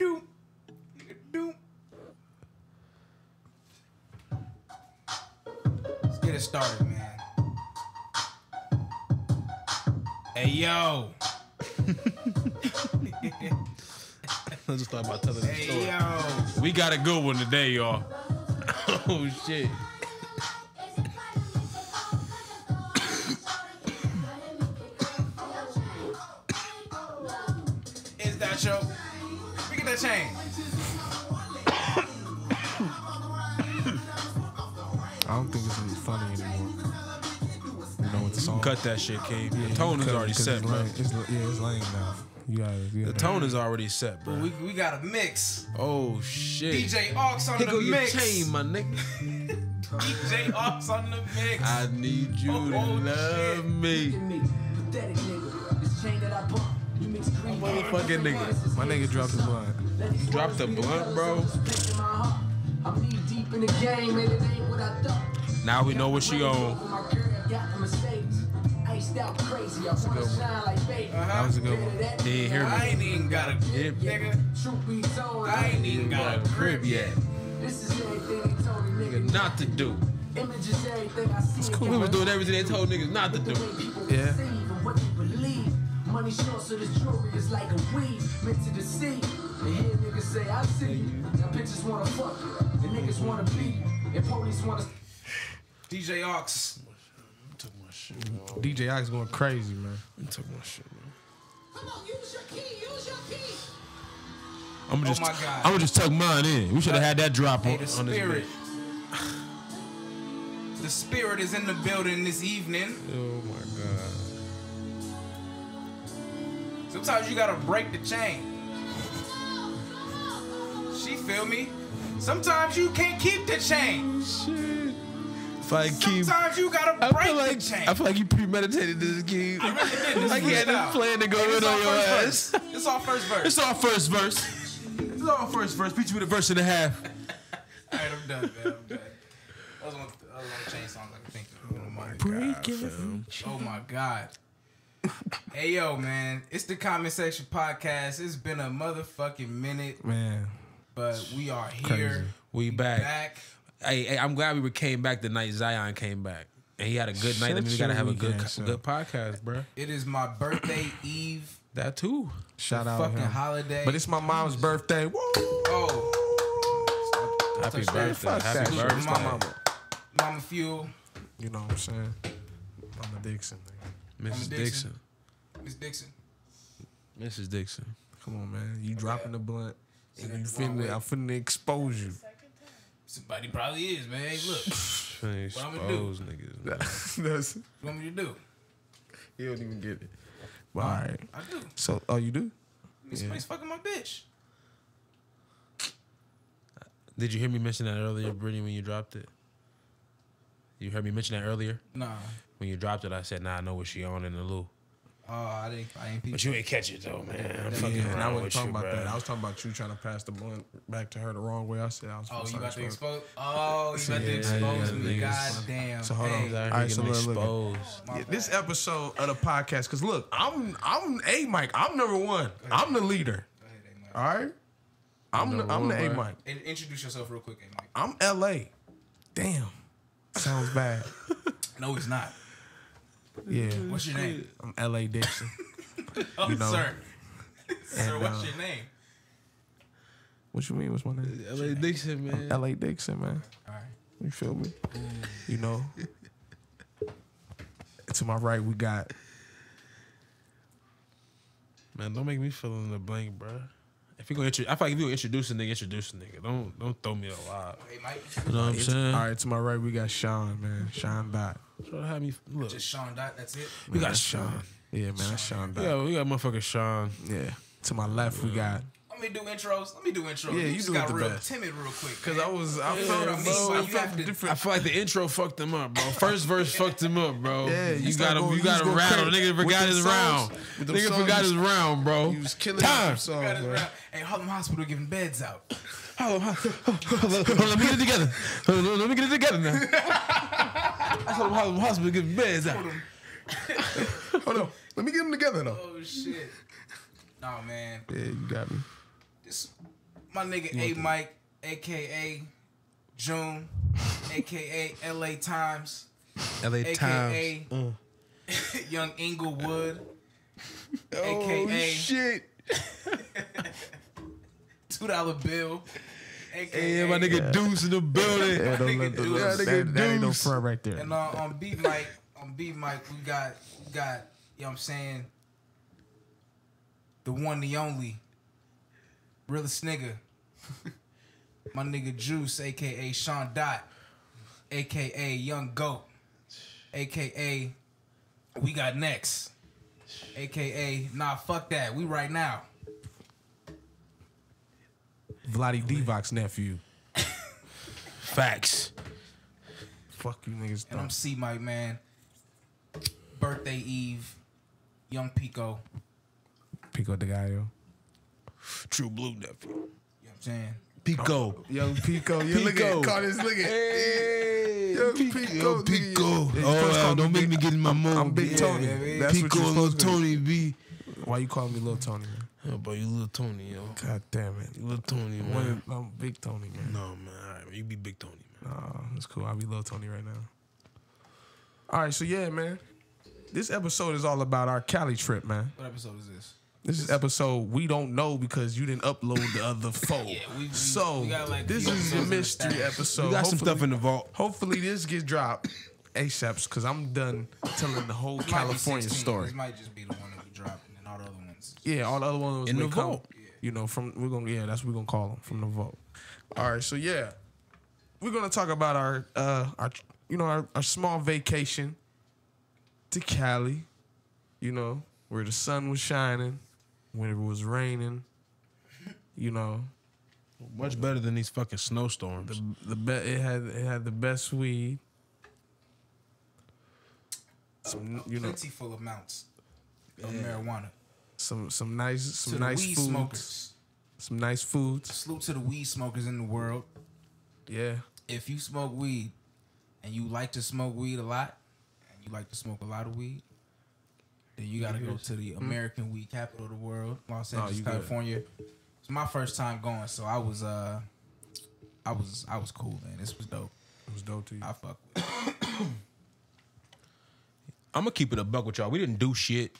do, do. Let's get it started, man. Hey yo, I just thought about telling the hey story. yo. We got a good one today, y'all. oh shit. Cut that shit, King. Yeah, the tone is cut it already 'cause set, it's bro. It's, yeah, it's lame now. You gotta, you The gotta tone is already set, bro. We, we got a mix. Oh shit. DJ Ox on Here the go your mix. chain, my nigga. DJ Ox on the mix. I need you Oh, to oh, love shit. me. me, pathetic nigga. This chain that I bump, you mix green. Motherfucking nigga. My nigga dropped the blunt. Dropped the blunt, bro. I'm knee deep in the game, and it ain't what I thought. Now we know what she on. My girl got the mistakes. Iced out crazy, I wanna shine like baby. Uh-huh. That was a good one. He didn't hear I me. ain't even got a Yeah. nigga. Truth be told, I ain't even got a crib yet. This is everything they told me, nigga. Not to do. Images, everything I see. We was doing everything they told niggas not to do. Yeah. What they believe. Money short, so this jewelry is like a weed meant to deceive. And hear niggas say, I see you. Now bitches wanna fuck you. And niggas wanna beat you. And police wanna. DJ Ox. Took my shit. DJ Ox going crazy, man. Took my shit, man. Come on, use your key, use your key. I'm gonna just, Oh. I'm gonna just tuck mine in. We should have had that drop Hey, on, the on this spirit. bitch. The spirit is in the building this evening. Oh my god. Sometimes you gotta break the chain. She feel me? Sometimes you can't keep the chain. Shit. If I keep, Sometimes you gotta I break feel like the chain. I feel like you premeditated this, Keith. I really did. This Like is you had this plan to go in on your ass. verse. This all first verse. It's our first verse. It's our first verse. Beat you with a verse and a half. All right, I'm done, man. I'm done. That was one, that was one of the chain songs I could think of. Oh my Break Oh my god. hey yo, man, it's the comment section podcast. It's been a motherfucking minute, Man. but we are here. Crazy. We back. Back. Hey, hey, I'm glad we came back the night Zion came back. And he had a good night. Shut That means we gotta your have a good ass up. good podcast, bro. It is my birthday eve. That too. Shout out fucking him. holiday. But it's my mom's birthday. Woo! oh, Happy touch birthday. Fuck Happy that birthday. It's my mama. Mama Fuel, You know what I'm saying? Mama Dixon. nigga. Mrs. Dixon. Dixon. Miss Dixon. Mrs. Dixon. Come on, man. You dropping the blunt. And you the wrong finna. I'm finna expose you. Somebody probably is, man. Hey, look, Finna What I'ma do? niggas. That's, what you want me to do? you don't even get it. But, all right. I do. So, oh, you do? Somebody's fucking my bitch. Did you hear me mention that earlier, Brittany, when you dropped it? You heard me mention that earlier? Nah. When you dropped it, I said, nah, I know what she on in the loo. Oh, I didn't. I ain't peep. But you ain't catch it though, man. I'm fucking Yeah, and I wasn't with talking you, about bro. that. I was talking about you trying to pass the blunt back to her the wrong way. I said I was. Oh, you about to expose- expose? Oh, you about to Yeah, expose yeah, me? niggas. God damn. So hold on. hey, He's out here All right, so getting look, look. exposed. my Yeah, this episode of the podcast, because look, I'm I'm a Mike. I'm number one. I'm the leader. Go ahead, hey, Mike. All right. I'm the, I'm the A? Mike. In- Introduce yourself real quick, A Mike. I'm L.A. Damn. Sounds bad. No, it's not. Yeah. What's your name? I'm L.A. Dixon. Oh, You know. sir. sir, And, what's uh, your name? What you mean? What's my name? LA Dixon, man. L.A. Dixon, man. All right. You feel me? You know. to my right, we got Man, don't make me fill in the blank, bro. If you're gonna intro- I feel like if you gonna introduce a nigga, introduce a nigga. Don't don't throw me a lot. Hey, Mike. You know what I'm saying? All right, to my right, we got Sean, man. Sean Dot. Try to have me look. Just Sean Dot. That's it. we got that's Sean. Yeah, man, that's Sean Dot. Yeah, we got motherfucker Sean. Yeah. To my left, we got. Let me do intros. Let me do intros. Yeah, you just do got it the real best. timid real quick. Cause man. I was, I Yeah, felt, bro, I you felt, I have felt to- I feel like the intro fucked him up, bro. First verse fucked him up, bro. Yeah, you you got him. You you got was him going rattled. Nigga With forgot them his round. Nigga forgot his round, bro. You was killing Time. them songs, Got his man. round. Hey, Harlem Hospital giving beds out. Hold on, hold on, hold on, hold let me get it together. Let me get it together now. I told him how the hospital getting beds out. Hold on. Let me get them together, though. Oh shit. Nah, man. Yeah, you got me. This my nigga A Mike, aka June, aka LA Times, L.A. aka Times. Mm. Young Inglewood, Oh AKA. shit! two dollar bill, aka Hey, my nigga Deuce in the building. Yeah, don't nigga let the, Deuce. that, That that, ain't no front right there. And uh, on beat Mike, on beat Mike, we got we got, you know what I'm saying, the one, the only, realest nigga. My nigga Juice, aka Sean Dot, aka Young Goat, aka we got next, aka nah fuck that, we right now. Vladdy Divac nephew. Facts. Fuck you niggas. And I'm C Mike man. Birthday Eve, Young Pico, Pico de Gallo. True blue nephew. you know what I'm saying? Pico. Young Pico. You look Pico. at call this look at Hey, Young Pico. Pico, Yo, nigga. Pico. Yeah, you supposed to Oh, uh, don't make me get in my mode. I'm Big bitch. Tony. yeah, yeah. That's what Pico you're and Lil supposed to be. Tony B. Why you calling me Lil Tony, man? Oh, boy, you little Tony, yo. God damn it. You little Tony, I'm, man. I'm Big Tony, man. No, man. All right, man. You be Big Tony, man. Nah, that's cool. I'll be Lil Tony right now. All right, so yeah, man. This episode is all about our Cali trip, man. What episode is this? This is episode we don't know because you didn't upload the other four. Yeah, we- we- so we got, like, this is a episodes in the mystery episode. We got some stuff in the vault. Hopefully this gets dropped ASAP because I'm done telling the whole Might California story. This might just be the one ones. Yeah, all the other ones In the come, vault. You know, from we're gonna yeah, that's what we're gonna call them from the vault. All right, so yeah, we're gonna talk about our uh our you know our, our small vacation to Cali. You know where the sun was shining, when it was raining. You know Much better than these fucking snowstorms. the the be- it had it had the best weed. Some you know Plentiful amounts of marijuana. Some some nice some the nice weed foods. smokers. Some nice foods. Salute to the weed smokers in the world. Yeah. If you smoke weed and you like to smoke weed a lot, and you like to smoke a lot of weed, then you gotta go to the American weed capital of the world, Los Angeles, Hmm? Oh, you good. California. It's my first time going, so I was uh I was I was cool, man. This was dope. It was dope to you. I fuck with it. I'm gonna keep it a buck with y'all. We didn't do shit,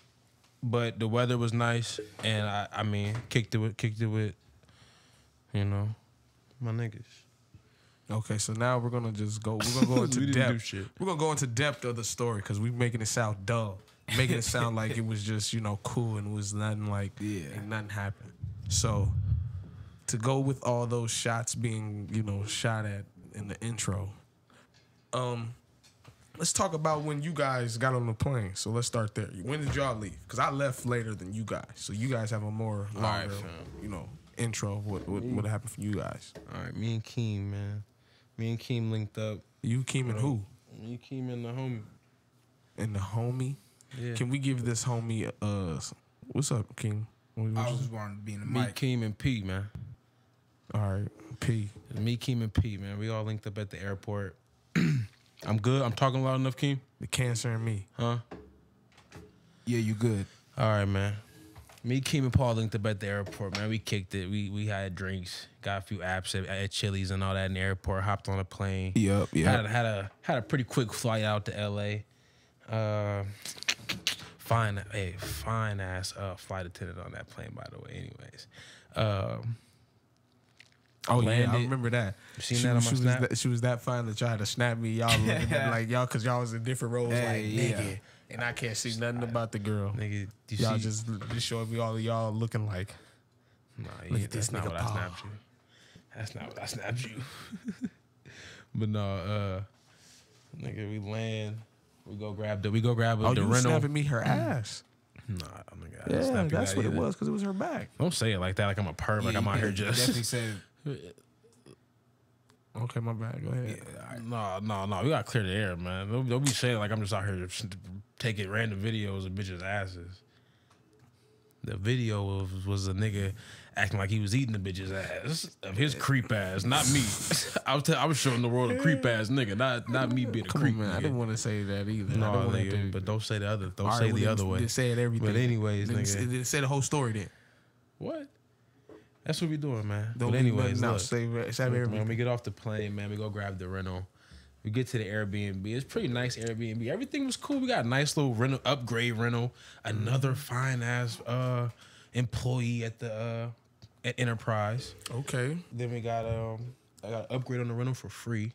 but the weather was nice, and I, I mean, kicked it with, kicked it with, you know, my niggas. Okay, so now we're gonna just go. We're gonna go into We didn't do depth. shit. We're gonna go into depth of the story because we're making it sound dull, making it sound like it was just you know cool and was nothing like Yeah. ain't nothing happened. So to go with all those shots being you know shot at in the intro, um, let's talk about when you guys got on the plane. So let's start there. When did y'all leave? Because I left later than you guys, so you guys have a more right, longer, fam. you know, intro. of What what what happened for you guys? All right, me and Keem, man, me and Keem linked up. You Keem and who? Me, Keem, and the homie. and the homie. Yeah. Can we give this homie uh what's up, King? What- what I you- was wanting to be in the Me, mic. Keem, and P, man. all right, P. Me, Keem, and P, man. We all linked up at the airport. I'm good. I'm talking loud enough, Keem. The cancer and me. Huh? Yeah, you good. All right, man. Me, Keem, and Paul linked up at the airport, man. We kicked it. We we had drinks, got a few apps at, at Chili's and all that in the airport. Hopped on a plane. Yep, Had a, had a had a pretty quick flight out to L.A. Uh, fine, hey, fine ass uh, flight attendant on that plane, by the way. Anyways, um, Oh yeah, I remember that. You seen she, that on my she was that, she was that fine that y'all had to snap me. Y'all looking at like y'all because y'all was in different roles Hey, like yeah. nigga. And I can't see nothing about the girl. nigga, you Y'all see, just just showing me all of y'all looking like Nah, Look yeah, at this that's not nigga what I snapped you. That's not what I snapped you. but no, uh, nigga, we land. We go grab the. We go grab oh the you rental. snapping me her ass. Nah, nigga, I didn't Yeah, snap that's that what it either. was because it was her back. Don't say it like that. Like I'm a perv. like I'm out here Definitely just. said. Okay, my bad. Go ahead. Yeah, all right. No, no, no. We gotta clear the air, man. Don't, don't be saying like I'm just out here taking random videos of bitches' asses. The video was, was a nigga acting like he was eating the bitch's ass of his creep ass, not me. I was t- I was showing the world a creep ass nigga, not not me being a Come creep. on, man. I nigga. didn't want to say that either. No, don't nigga, but don't say the other. Don't All say right, the other way. it everything. But anyways, nigga. say the whole story then. What? That's what we doing, man. Don't but anyways, look, Save, save look, man, we get off the plane, man. We go grab the rental. We get to the Airbnb. It's pretty nice Airbnb. Everything was cool. We got a nice little rental, upgrade rental. Another fine ass uh, employee at the uh, at Enterprise. Okay. Then we got um, I got an upgrade on the rental for free.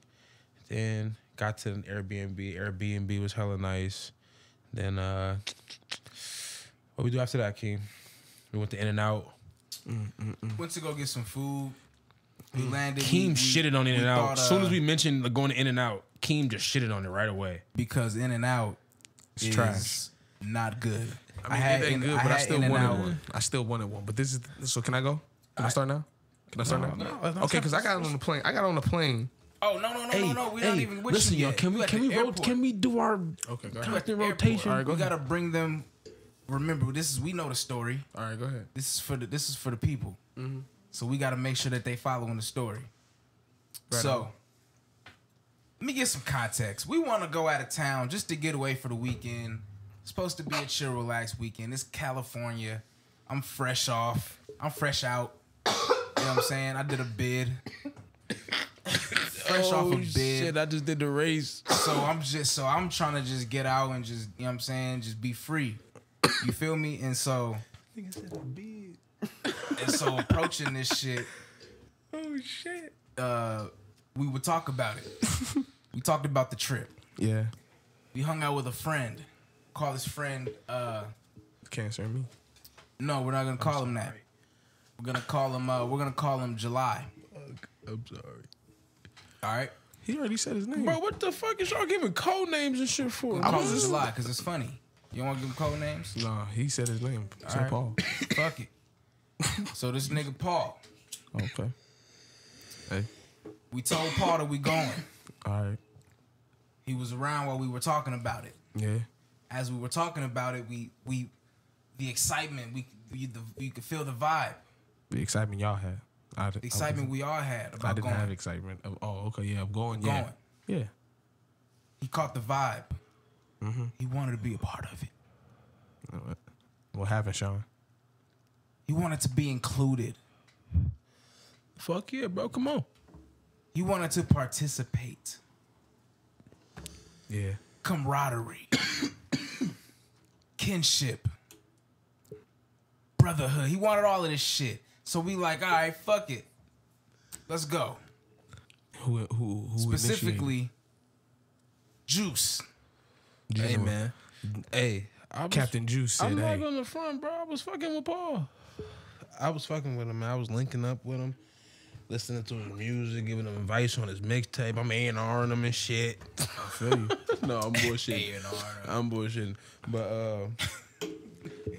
Then got to an Airbnb. Airbnb was hella nice. Then uh, what we do after that, King? We went to In and Out. Mm, mm, mm. Went to go get some food. We landed. Keem we- we- shitted on In we and Out. As soon uh, as we mentioned like, going to In and Out, Keem just shitted on it right away. because In and Out is trash. not good. I mean, it ain't In- good, but I had still In-N-Out. wanted one. I still wanted one. But this is so. Can I go? Can I start now? Can I start No, now? no, let's okay, because I got on the plane. I got on the plane. Oh no no no no no! We don't even. with listen, you y'all. Can we at can we vote? Can we do our Okay, go ahead. at the constant airport. rotation? All right, go we ahead. gotta bring them. Remember, this is we know the story. All right, go ahead. This is for the this is for the people. Mm-hmm. So we gotta make sure that they following the story. Right so on. let me get some context. We want to go out of town just to get away for the weekend. It's supposed to be a chill, relaxed weekend. It's California. I'm fresh off. I'm fresh out. You know what I'm saying? I did a bid. fresh off a bid. shit! I just did the race. So I'm just so I'm trying to just get out and just you know what I'm saying, just be free. You feel me? And so and so approaching this shit, Oh shit! uh, we would talk about it. we talked about the trip. Yeah, We hung out with a friend. Call this friend uh cancer me. no, we're not gonna call him that. We're gonna call him uh we're gonna call him July. I'm sorry, Alright? He already said his name. bro. What the fuck is y'all giving code names and shit for? We'll I call was him just- July because it's funny. You don't wanna give him code names? Nah, he said his name. All right. Paul. Fuck it. So this nigga Paul, Okay. Hey. we told Paul that we going. All right. He was around while we were talking about it. Yeah. As we were talking about it, we we the excitement we we the, we could feel the vibe, The excitement y'all had. I, the excitement we all had I, didn't going. have excitement. Of, oh, okay. Yeah, I'm going. Yeah. Going. Yeah. He caught the vibe. Mm-hmm. He wanted to be a part of it. What, happened, Sean? He wanted to be included. Fuck yeah, bro. Come on. He wanted to participate. Yeah. Camaraderie. Kinship. Brotherhood. He wanted all of this shit. So we like, all right, fuck it. Let's go. Who? Who? Who? Specifically, Juice. Hey man. Hey, I was, Captain Juice said, I'm "Hey, not on the front, bro. I was fucking with Paul. I was fucking with him. Man. I was linking up with him, listening to his music, giving him advice on his mixtape. I'm A and R'ing him and shit. I feel you." no, I'm bullshitting. I'm bullshitting. But uh,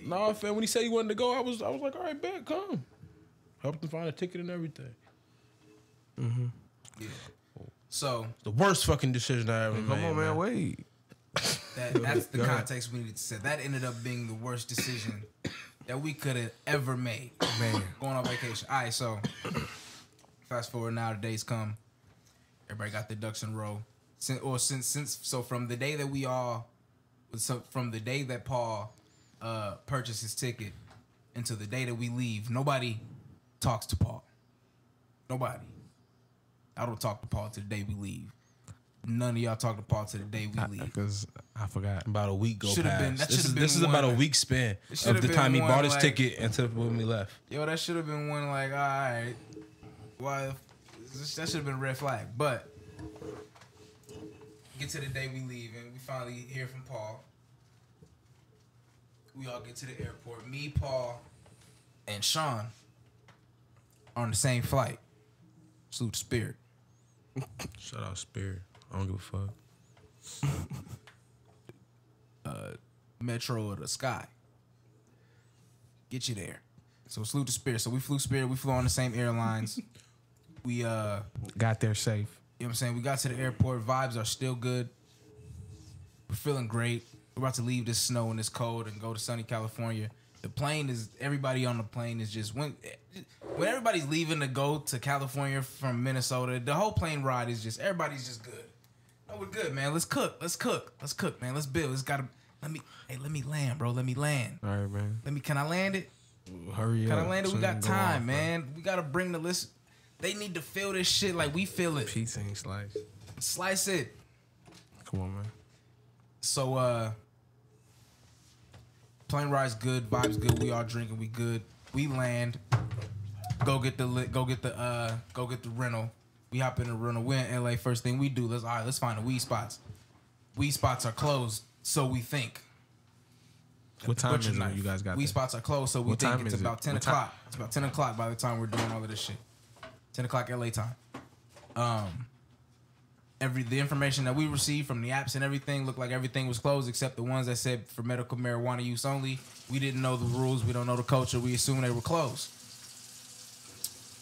nah, fam. When he said he wanted to go, I was I was like, all right, bet, come. Helped him find a ticket and everything. Yeah. So The worst fucking decision I ever made. Come on, man. Wait. That, that's the context we needed to set. That ended up being the worst decision that we could have ever made. Man. Going on vacation. All right, so fast forward now, the days come. Everybody got their ducks in a row. Since, or since since so from the day that we all, so from the day that Paul uh, purchased his ticket until the day that we leave, nobody talks to Paul. Nobody. I don't talk to Paul to the day we leave. None of y'all talk to Paul to the day we leave. Because I forgot. About a week go Should've past. been- that this should've is been this is about a one- week span of the time he one, bought his like- ticket until when we left. Yo, that should have been one like, all right, why? That should have been a red flag. But get to the day we leave, and we finally hear from Paul. We all get to the airport. Me, Paul, and Sean are on the same flight. Salute to Spirit. Shout out Spirit. I don't give a fuck. Metro of the Sky. Get you there. So salute to Spirit. So we flew Spirit. We flew on the same airlines. we uh Got there safe. You know what I'm saying? We got to the airport. Vibes are still good. We're feeling great. We're about to leave this snow and this cold and go to sunny California. The plane is everybody on the plane is just when when everybody's leaving to go to California from Minnesota, the whole plane ride is just everybody's just good. Oh, we're good, man. Let's cook. Let's cook. Let's cook, man. Let's build. Let's gotta let me hey, let me land, bro. Let me land. All right, man. Let me can I land it? Hurry can up. land it? We got can time, off, bro. man. We gotta bring the list. They need to feel this shit like we feel it. Pizza ain't sliced. Slice it. Come on, man. So uh plane ride's good, vibes good, we all drinking, we good. We land, go get the lit, go get the uh go get the rental. We hop in the rental. We're in LA. First thing we do, let's all right, let's find the weed spots. Weed spots are closed, so we think. What time Butcher is it you guys got Weed there? spots are closed, so we What think time it's is it? about ten What time- o'clock. It's about ten o'clock by the time we're doing all of this shit. Ten o'clock LA time. Um every the information that we received from the apps and everything looked like everything was closed except the ones that said for medical marijuana use only. We didn't know the rules. We don't know the culture. We assumed they were closed.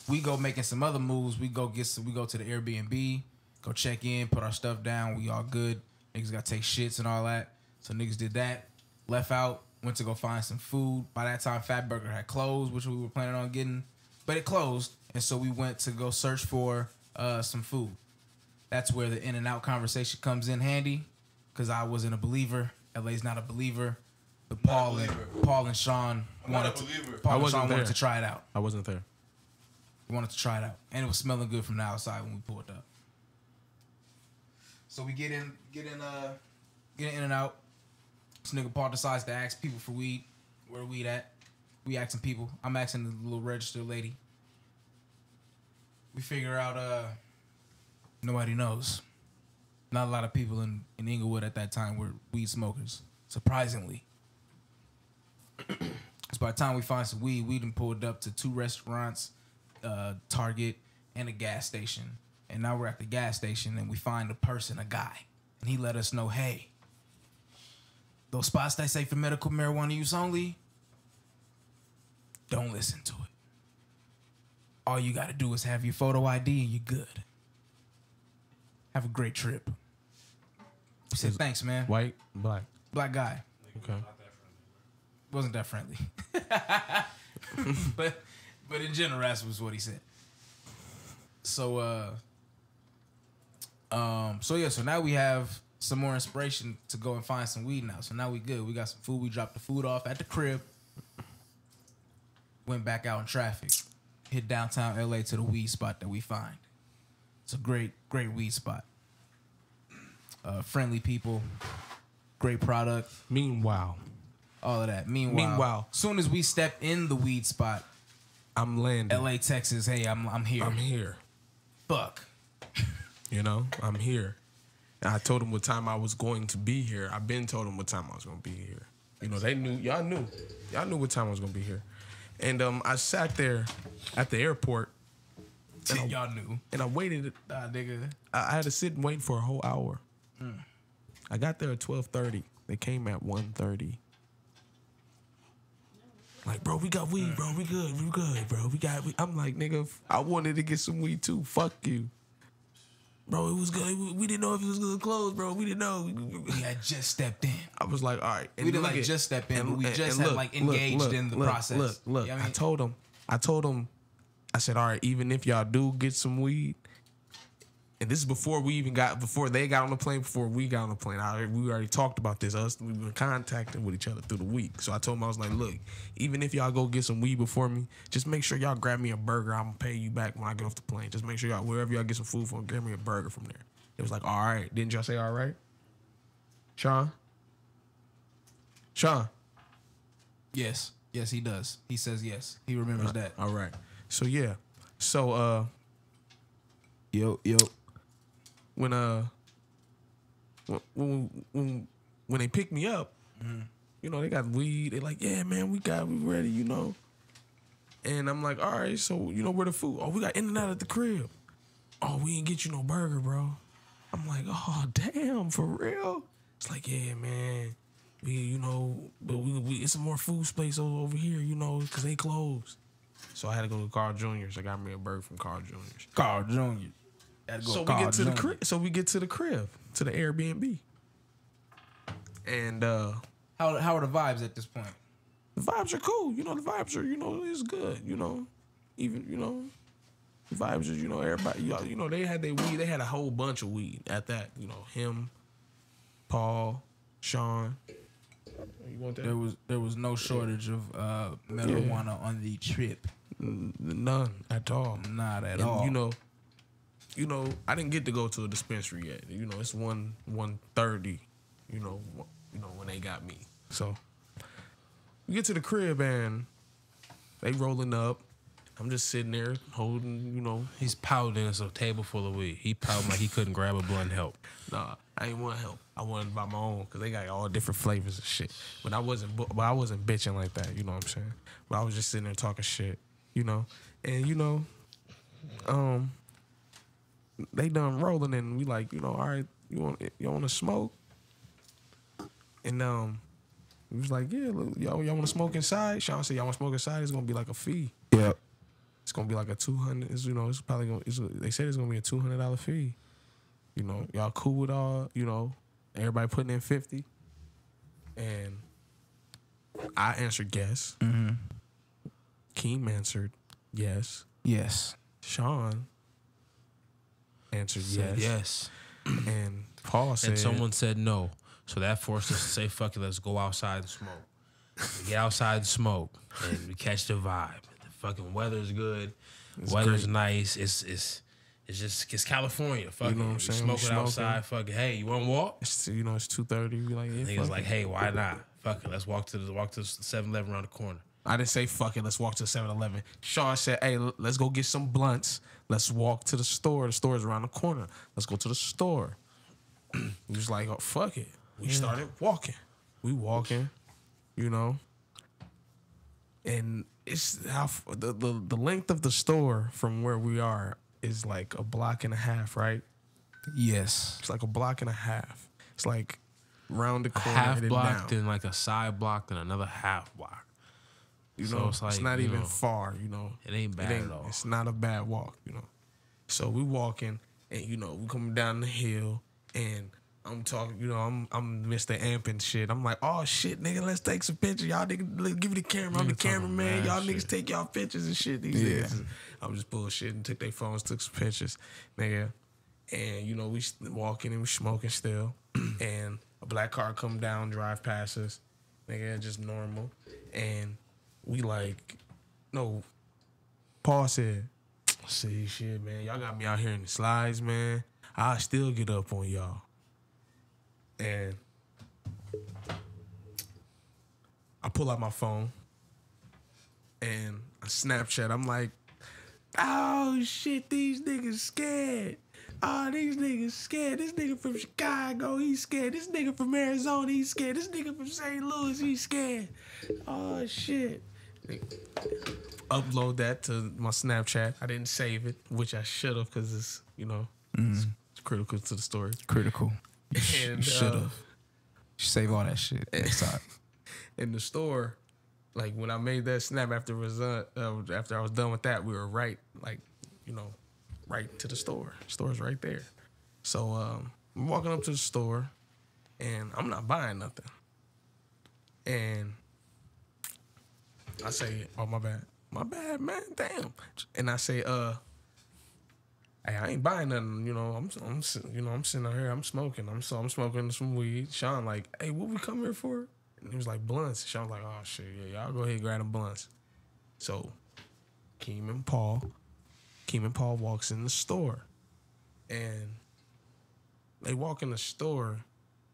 We go making some other moves. We go get some, we go to the Airbnb, go check in, put our stuff down. We all good. Niggas got to take shits and all that. So niggas did that. Left out. Went to go find some food. By that time, Fat Burger had closed, which we were planning on getting, but it closed. And so we went to go search for uh, some food that's where the in and out conversation comes in handy because I wasn't a believer. LA's not a believer. But Paul and. Paul and Sean not a wanted to. Paul I and wasn't Sean wanted to try it out. I wasn't there. Wanted to try it out, and it was smelling good from the outside when we pulled up. So we get in, get in, uh, get in and out. This nigga Paul decides to ask people for weed. Where are weed at? We asking people. I'm asking the little register lady. We figure out, uh, nobody knows. Not a lot of people in in Inglewood at that time were weed smokers. Surprisingly. So by the time we find some weed, we done pulled up to two restaurants, uh, Target, and a gas station. And now we're at the gas station and we find a person, a guy. And he let us know, hey, those spots that say for medical marijuana use only, don't listen to it. All you gotta do is have your photo ID and you're good. Have a great trip. We said, thanks, man. White, black. Black guy Okay. wasn't that friendly. but but in general, that was what he said. So uh um so yeah, so now we have some more inspiration to go and find some weed now. So now we good. We got some food. We dropped the food off at the crib. Went back out in traffic. Hit downtown LA to the weed spot that we find. It's a great, great weed spot. Uh, friendly people, great product Meanwhile, all of that. Meanwhile, Meanwhile. soon as we step in the weed spot, I'm landing. LA, Texas, hey, I'm I'm here. I'm here. Fuck. You know, I'm here. And I told them what time I was going to be here. I've been told them what time I was going to be here. You know, they knew. Y'all knew. Y'all knew what time I was going to be here. And um, I sat there at the airport Y'all knew. and I waited. Nah, nigga. I I had to sit and wait for a whole hour. I got there at twelve thirty. They came at 1.30. Like, bro, we got weed, bro. We good. We good, bro. We got. We, I'm like, nigga, I wanted to get some weed too. Fuck you, bro. It was good. We, we didn't know if it was gonna close, bro. We didn't know. We had just stepped in. I was like, all right. We didn't, like, at- just step in, but we just had, like, engaged in the look, process. Look, look. You know I I, told him. I told him. I said, all right. Even if y'all do get some weed, and this is before we even got before they got on the plane, before we got on the plane. I, we already talked about this. Us, we've been contacting with each other through the week. So I told him I was like, look, even if y'all go get some weed before me, just make sure y'all grab me a burger. I'm gonna pay you back when I get off the plane. Just make sure y'all wherever y'all get some food from, grab me a burger from there. It was like, all right. Didn't y'all say all right, Sean? Sean. Yes. Yes, he does. He says yes. He remembers that. All right. So yeah. So uh Yo, yo. When uh when when when, they pick me up, you know, they got weed. They like, yeah, man, we got we ready, you know. And I'm like, all right, so you know where the food? Oh, we got in and out at the crib. Oh, we didn't get you no burger, bro. I'm like, oh damn, for real? It's like, yeah, man. We, you know, but we, we it's some more food space over, here, you know, because they closed. So I had to go to Carl Jr.'s. I got me a burger from Carl Jr.'s. Carl Jr. Had to go So we get to the crib. So we get to the crib, to the Airbnb, and uh How how are the vibes at this point? the vibes are cool. You know, the vibes are you know it's good. You know, even you know, the vibes are you know everybody. You know, you know they had their weed. They had a whole bunch of weed at that. You know him, Paul, Sean, You want that? There was there was no shortage of uh, marijuana on the trip. None at all. Not at and all. you know, you know, I didn't get to go to a dispensary yet. You know, it's one one thirty. You know, you know when they got me. So we get to the crib and they rolling up. I'm just sitting there holding. You know, He's pouting. It's a table full of weed. He pouting like he couldn't grab a blunt help. nah, I ain't want help. I wanted to buy my own because they got all different flavors and shit. But I wasn't. bu- But I wasn't bitching like that. You know what I'm saying? But I was just sitting there talking shit. You know, and you know, um, they done rolling and we like, you know, all right, you want you want to smoke? And um, he was like, yeah, look, y'all y'all want to smoke inside? Sean said, y'all want to smoke inside? It's gonna be like a fee. Yep. It's gonna be like a two hundred. It's you know, it's probably gonna. It's, they said it's gonna be a two hundred dollar fee. You know, y'all cool with all. You know, everybody putting in fifty, and I answered yes. Mm-hmm. Keem answered yes. Yes. Sean answered Said yes. yes. And Paul said, And someone said no. So that forced us to say, fuck it, let's go outside and smoke. We get outside and smoke and we catch the vibe. The fucking weather's good. weather's great. nice. It's it's it's just it's California. Fuck You know it. what I'm We saying? Smoking smoking. outside. Fuck it. Hey, you wanna walk? it's, you know, it's two thirty. We like, yeah, Niggas like, hey, why not? Fuck it. Let's walk to the walk to 7-Eleven around the corner. I didn't say fuck it. Let's walk to 7-Eleven. Sean said, "Hey, let's go get some blunts. Let's walk to the store. The store is around the corner. Let's go to the store." he was like, "Oh fuck it." We started walking. We walking, you know, and it's how the, the the length of the store from where we are is like a block and a half, right? Yes. It's like a block and a half. It's like round the A corner half and block, down. then like a side block, then another half block. You So know, it's it's, not even know, far. You know, it ain't bad at all. It's not a bad walk. You know, so we walking, and you know, we coming down the hill, and I'm talking. You know, I'm I'm Mr. Amp and shit. I'm like, oh shit, nigga, let's take some pictures. Y'all nigga, give me the camera. I'm the cameraman. Y'all shit. niggas take y'all pictures and shit. These Yeah. niggas. I'm just bullshitting. Took their phones, took some pictures, nigga. And you know, we walking and we smoking still, and a black car come down, drive past us, nigga, just normal, and we like, no. Paul said, "See, shit, man, y'all got me out here in the slides, man. I still get up on y'all." And I pull out my phone and I Snapchat. I'm like, "Oh shit, these niggas scared." Oh, these niggas scared. This nigga from Chicago, he's scared. This nigga from Arizona, he's scared. This nigga from St. Louis, he's scared. Oh shit. Upload that to my Snapchat. I didn't save it, which I should have because it's, you know, it's, it's critical to the story. Critical. And, You should uh, have. Save all that shit next time. in the store, like when I made that snap after was uh, uh, after I was done with that, we were right, like you know, right to the store. Store's right there. So um, I'm walking up to the store, and I'm not buying nothing. And I say, "Oh my bad, my bad, man, damn." And I say, "Uh." Hey, I ain't buying nothing, you know. I'm, I'm, you know, I'm sitting out here, I'm smoking. I'm so, I'm smoking some weed. Sean like, hey, what we come here for? And he was like, blunts. Sean was like, oh shit, yeah, y'all go ahead and grab them blunts. So, Keem and Paul, Keem and Paul walks in the store, and they walk in the store,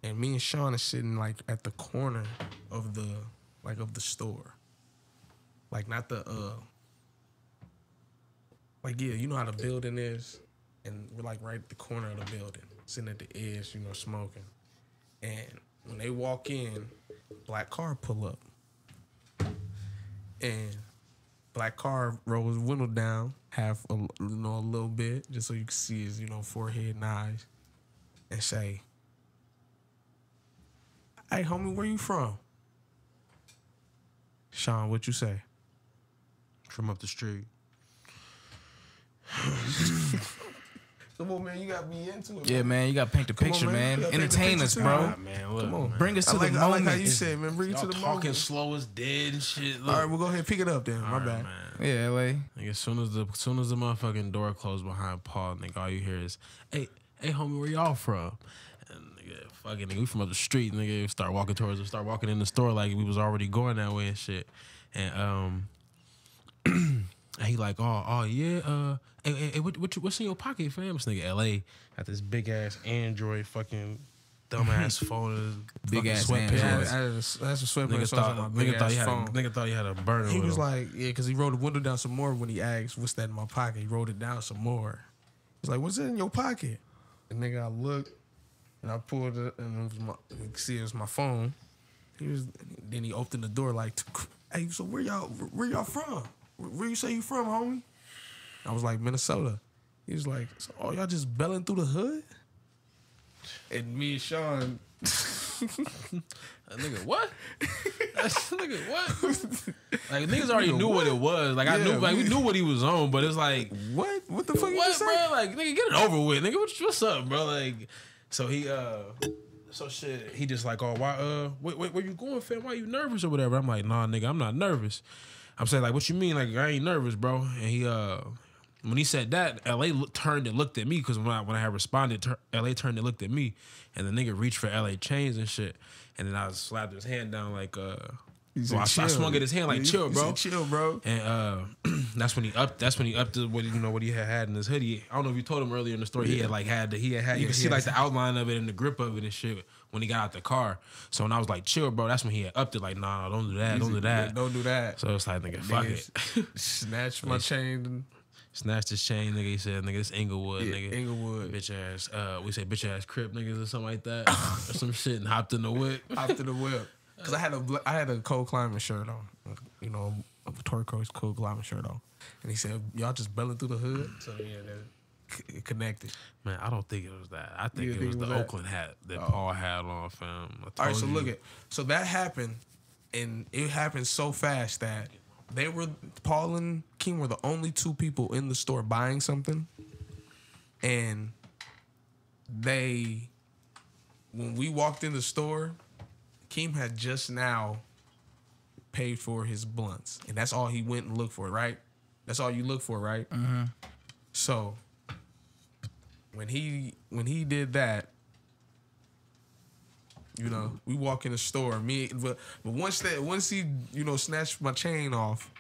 and me and Sean are sitting like at the corner of the, like of the store, like not the uh like yeah, you know how the building is, and we're like right at the corner of the building, sitting at the edge, you know, smoking. And when they walk in, black car pull up, and black car rolls window down half, a, you know, a little bit, just so you can see his, you know, forehead and eyes, and say, "Hey, homie, where you from?" Sean, what you say? From up the street. Come on, man, you got me into it. Yeah, man, you gotta paint the Come on, picture, man. man. You gotta paint the Entertain us, bro. man. Ah, man, look, Come on, man. Bring us I to like, the I like how you said, man. Bring it Y'all to the talking moment. slow as dead and shit. Look. All right, we'll go ahead and pick it up then. My All right, bad. man. yeah, LA. Like as soon as the as soon as the motherfucking door closed behind Paul, nigga, all you hear is, "Hey, hey, homie, where y'all from?" And nigga nigga, fucking nigga, we from up the street, nigga. Start walking towards us, start walking in the store like we was already going that way and shit. And um, and he like, oh, oh yeah, uh, hey, hey, hey, what, what, what's in your pocket, fam? This nigga L.A. got this big ass Android fucking dumbass phone, Big ass sweatpants. Android. Yeah, Yes. I, I, that's a sweatpants. Nigga so thought, on my big nigga thought he had, a, phone. nigga thought he had a burner. He was him. like, yeah, because he rolled the window down some more when he asked, "What's that in my pocket?" He rolled it down some more. He's like, "What's that in your pocket?" And nigga, I looked and I pulled it, and it was my, you see it was my phone. He was. Then he opened the door like, "Hey, so where y'all? Where y'all from? Where, you say you from, homie?" I was like, "Minnesota." He was like, so, "Oh, y'all just belling through the hood?" And me and Sean, nigga, what? nigga, what? Like niggas already knew what it was. Like I knew, like we we- knew what he was on, but it's like, what? What the fuck you what, bro? Like nigga, get it over with, nigga. What, what's up, bro? Like, so he, uh, so shit. He just like, oh, why, uh, wait, wait, where you going, fam? Why you nervous or whatever? I'm like, nah, nigga, I'm not nervous. I'm saying like, what you mean? Like I ain't nervous, bro. And he, uh. When he said that, LA look, turned and looked at me because when I when I had responded, tur- LA turned and looked at me, and the nigga reached for LA chains and shit, and then I slapped his hand down like uh, so I, I swung at his hand like chill, bro. said, chill, bro. And uh, that's when he upped. That's when he upped to what you know what he had had in his hoodie. I don't know if you told him earlier in the story. He had like had the, he had had. You Yeah, can see like the outline of it and the grip of it and shit when he got out the car. So when I was like chill, bro, that's when he had upped it. Like nah, don't do that, don't do that. Don't do that. So it's like nigga, fuck it. Snatch my chain. Snatched his chain, nigga. He said, nigga, this Inglewood, Yeah, nigga. Inglewood. Bitch ass. Uh, we say bitch ass crip niggas or something like that, or some shit, and hopped in the whip. After the whip. Cause I had a I had a cold climbing shirt on, you know, a turquoise cold climbing shirt on, and he said, "Y'all just belling through the hood." So yeah, that c- connected. Man, I don't think it was that. I think it think was it the that? Oh. Oakland hat that Paul had on, fam. All right, so you. look at so that happened, and it happened so fast that they were Paul and King were the only two people in the store buying something, and they when we walked in the store, Keem had just now paid for his blunts, and that's all he went and looked for, right? That's all you look for, right? Mm-hmm. So when he when he did that, you know, we walk in the store. Me, but, but once that once he you know snatched my chain off,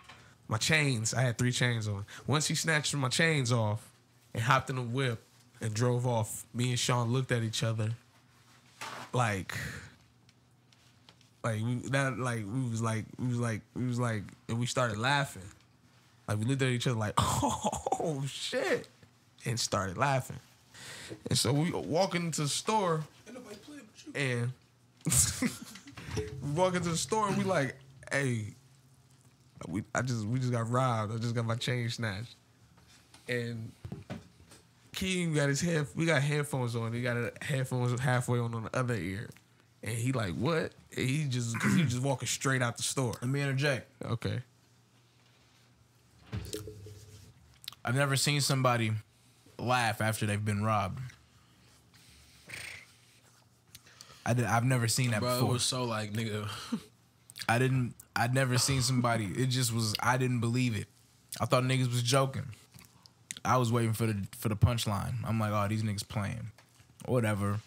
my chains. I had three chains on. Once he snatched my chains off and hopped in the whip and drove off, me and Sean looked at each other like like that like we was like we was like we was like and we started laughing. Like we looked at each other like, oh shit. And started laughing. And so we walk into the store and we walk into the store and we like, hey, we I just we just got robbed. I just got my chain snatched. And Keem got his head we got headphones on. He got a headphones halfway on on the other ear. And he like, what? And he just cause he just walking straight out the store. Let me interject. Okay. I've never seen somebody laugh after they've been robbed. I did, I've never seen that Bro, it before. was so like nigga. I didn't. I'd never seen somebody. It just was. I didn't believe it. I thought niggas was joking. I was waiting for the for the punchline. I'm like, oh, these niggas playing, whatever.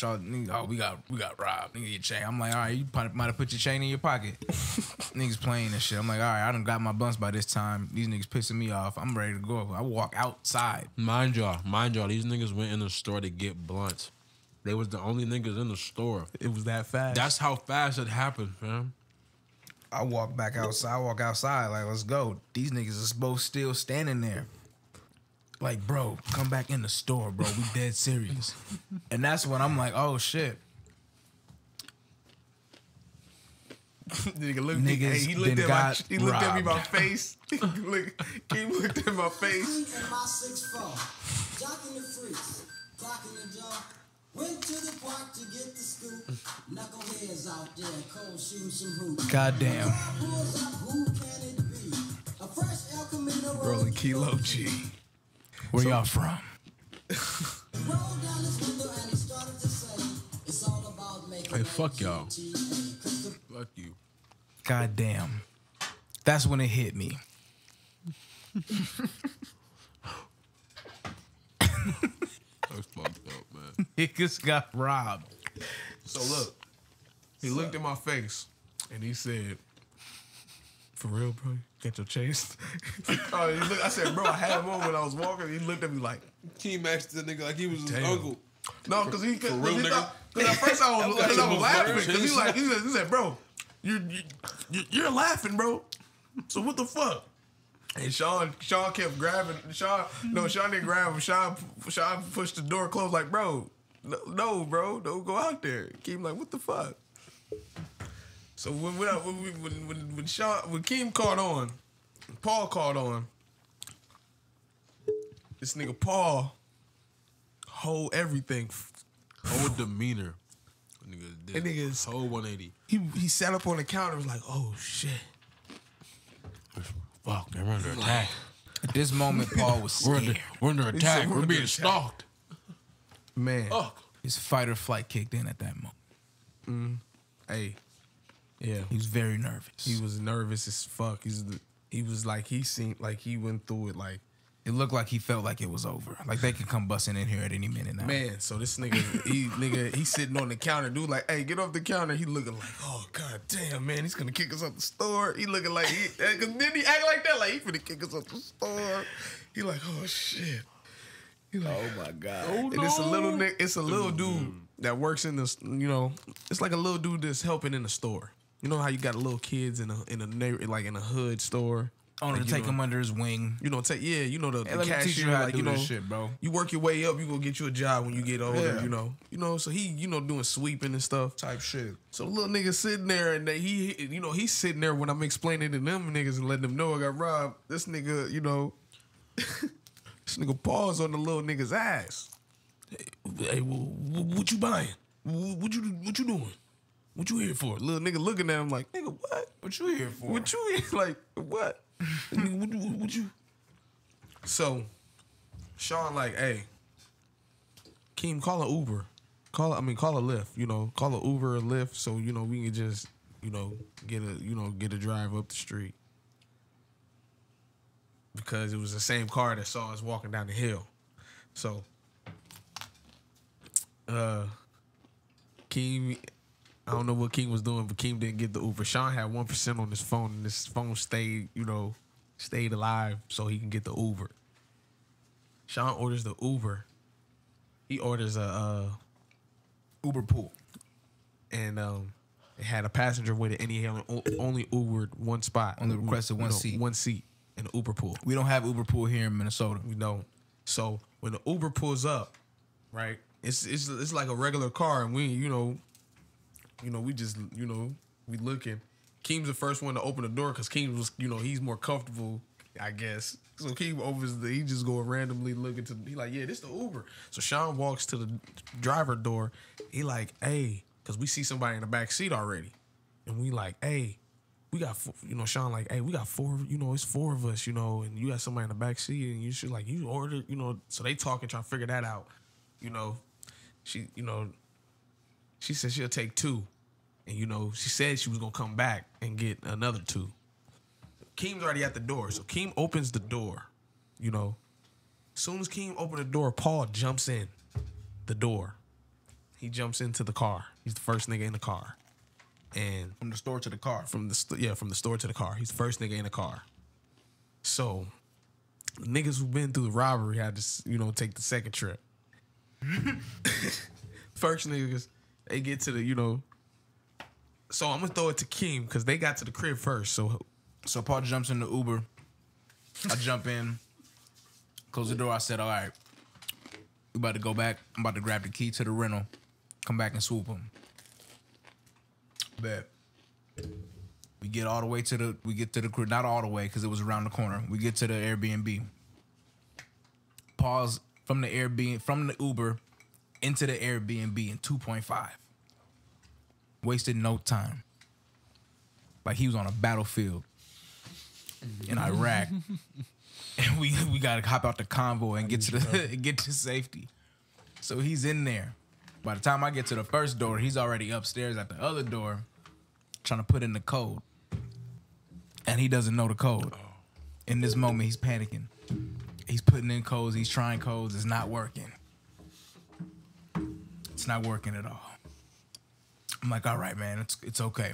Y'all, nigga, oh, we got we got robbed. Nigga, your chain. I'm like, all right, you might have put your chain in your pocket. niggas playing and shit. I'm like, all right, I done got my bunts by this time. These niggas pissing me off. I'm ready to go. I walk outside. Mind y'all, mind y'all, these niggas went in the store to get blunts. They was the only niggas in the store. It was that fast. That's how fast it happened, fam. I walk back outside. I walk outside like, let's go. These niggas is both still standing there. Like, bro, come back in the store, bro. We dead serious. and that's when I'm like, oh shit. Nigga looked Niggas hey, he looked been at my got he looked at me robbed. my face. He looked, he looked at my face. And my six four, jocking the freaks, clocking the jaw. Went to the park to get the scoop. Knuckleheads out there, cold shooting some hoops. Goddamn. Bulls up, who can it be? A fresh El Camino Rolling kilo G. Where y'all from? rolled down his window and he started to say, It's all about making Hey, fuck y'all. Fuck you. Goddamn. That's when it hit me. That's fucked up, man. Niggas got robbed. So look, he looked in my face and he said, "For real, bro, get your chase." oh, he looked, I said, "Bro, I had him on when I was walking." He looked at me like, he asked the nigga like he was his uncle. "No," because he, cause real, he nigga? thought, cause at first I was, I was laughing because he like, he said, he said, "Bro, you're you're, you're laughing, bro. So what the fuck?" And Sean, Sean kept grabbing. Sean, no, Sean didn't grab him. Sean, Sean pushed the door closed. Like, bro, no, no, bro, don't go out there. Keep like, what the fuck? So when when I- when we- when when, when Sean when Keem caught on, Paul caught on. This nigga Paul hold everything. Whole demeanor. Nigga, That did nigga's- whole 180. He he sat up on the counter. Was like, oh shit. Fuck, man, we're under attack. At this moment, Paul was We're under, scared. we're under said attack. we're We're under being attack. stalked. Man, Fuck. His fight or flight kicked in at that moment. Mm-hmm. hey, yeah. He was very nervous. He was nervous as fuck. He's the, he was like he seemed like he went through it like it looked like he felt like it was over. Like they could come busting in here at any minute now. man. So this nigga he nigga he sitting on the counter, dude. Like, hey, get off the counter. He looking like, oh god damn, man, he's gonna kick us out the store. He looking like he eh, cause then he act like that, like he finna kick us out the store. He like, oh shit. He like, Oh my god. and it's a little ni- it's a little dude that works in this you know it's like a little dude that's helping in the store you know how you got little kids in a in a neighbor like in a hood store Owner Like, to take know, him under his wing. you know take yeah you know the, Hey, the cashier you like you know shit, bro. you work your way up you gonna get you a job when you get older Yeah. you know you know so he you know doing sweeping and stuff Type shit. so little nigga sitting there and they, he, you know, he's sitting there when I'm explaining to them niggas and letting them know I got robbed. This nigga, you know, this nigga paws on the little nigga's ass. Hey, hey, wh- wh- what you buying? Wh- What you what you doing? What you here for? Little nigga looking at him like, nigga, what? What you here for? What you here? Like, what? Nigga, what, you- what you? So, Sean like, hey, Keem, call an Uber. Call, I mean, call a Lyft. You know, call a Uber or Lyft, so you know we can just, you know, get a, you know, get a drive up the street. Because it was the same car that saw us walking down the hill. So, uh, Keem, I don't know what Keem was doing, but Keem didn't get the Uber. Sean had one percent on his phone, and his phone stayed, you know, stayed alive so he can get the Uber. Sean orders the Uber. He orders a uh, Uber pool. and um, it had a passenger with it, and he only, only Ubered one spot. Only requested one seat. One seat in the Uber pool. We don't have Uber pool here in Minnesota. We don't. So when the Uber pulls up, right? It's it's it's like a regular car, and we you know, you know we just you know we looking. Keem's the first one to open the door because Keem was you know he's more comfortable, I guess. So Keem opens the he just go randomly looking to he like yeah this the Uber. So Sean walks to the driver door. He like hey because we see somebody in the back seat already, and we like hey we got you know Sean like hey we got four you know it's four of us you know and you got somebody in the back seat and you should like you ordered you know so they talking trying to figure that out you know she you know she said she'll take two and you know she said she was gonna come back and get another two Keem's already at the door so Keem opens the door you know As soon as Keem opened the door Paul jumps in the door he jumps into the car he's the first nigga in the car and From the store to the car. from the st- yeah from the store to the car. He's the first nigga in the car. So niggas who've been through the robbery had to you know take the second trip. first niggas they get to the you know. So I'm gonna throw it to Keem because they got to the crib first. So So Paul jumps in the Uber. I jump in, close the door. I said, "All right, we about to go back. I'm about to grab the key to the rental, come back and swoop him." Bet. We get all the way to the. We get to the crib. Not all the way because it was around the corner. We get to the Airbnb. Pause from the Airbnb from the Uber into the Airbnb in 2.5. Wasted no time. Like he was on a battlefield in Iraq. and we we gotta hop out the convoy and get to the get to safety. So he's in there. By the time I get to the first door, he's already upstairs at the other door, trying to put in the code. And he doesn't know the code. In this moment, he's panicking. He's putting in codes, he's trying codes, it's not working. It's not working at all. I'm like, all right, man, it's it's okay.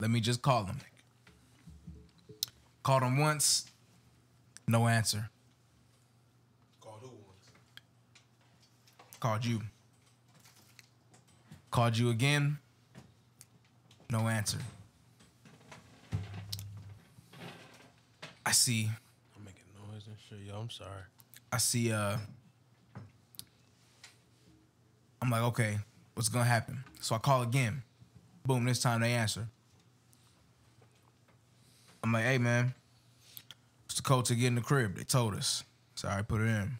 Let me just call him. Called him once, no answer. Called who? Called you. Called you again, no answer. I see I'm making noise and shit. Yo, I'm sorry. I see uh I'm like, okay, what's gonna happen? So I call again. Boom, this time they answer. I'm like, hey man, what's the code to get in the crib? They told us. So I put it in.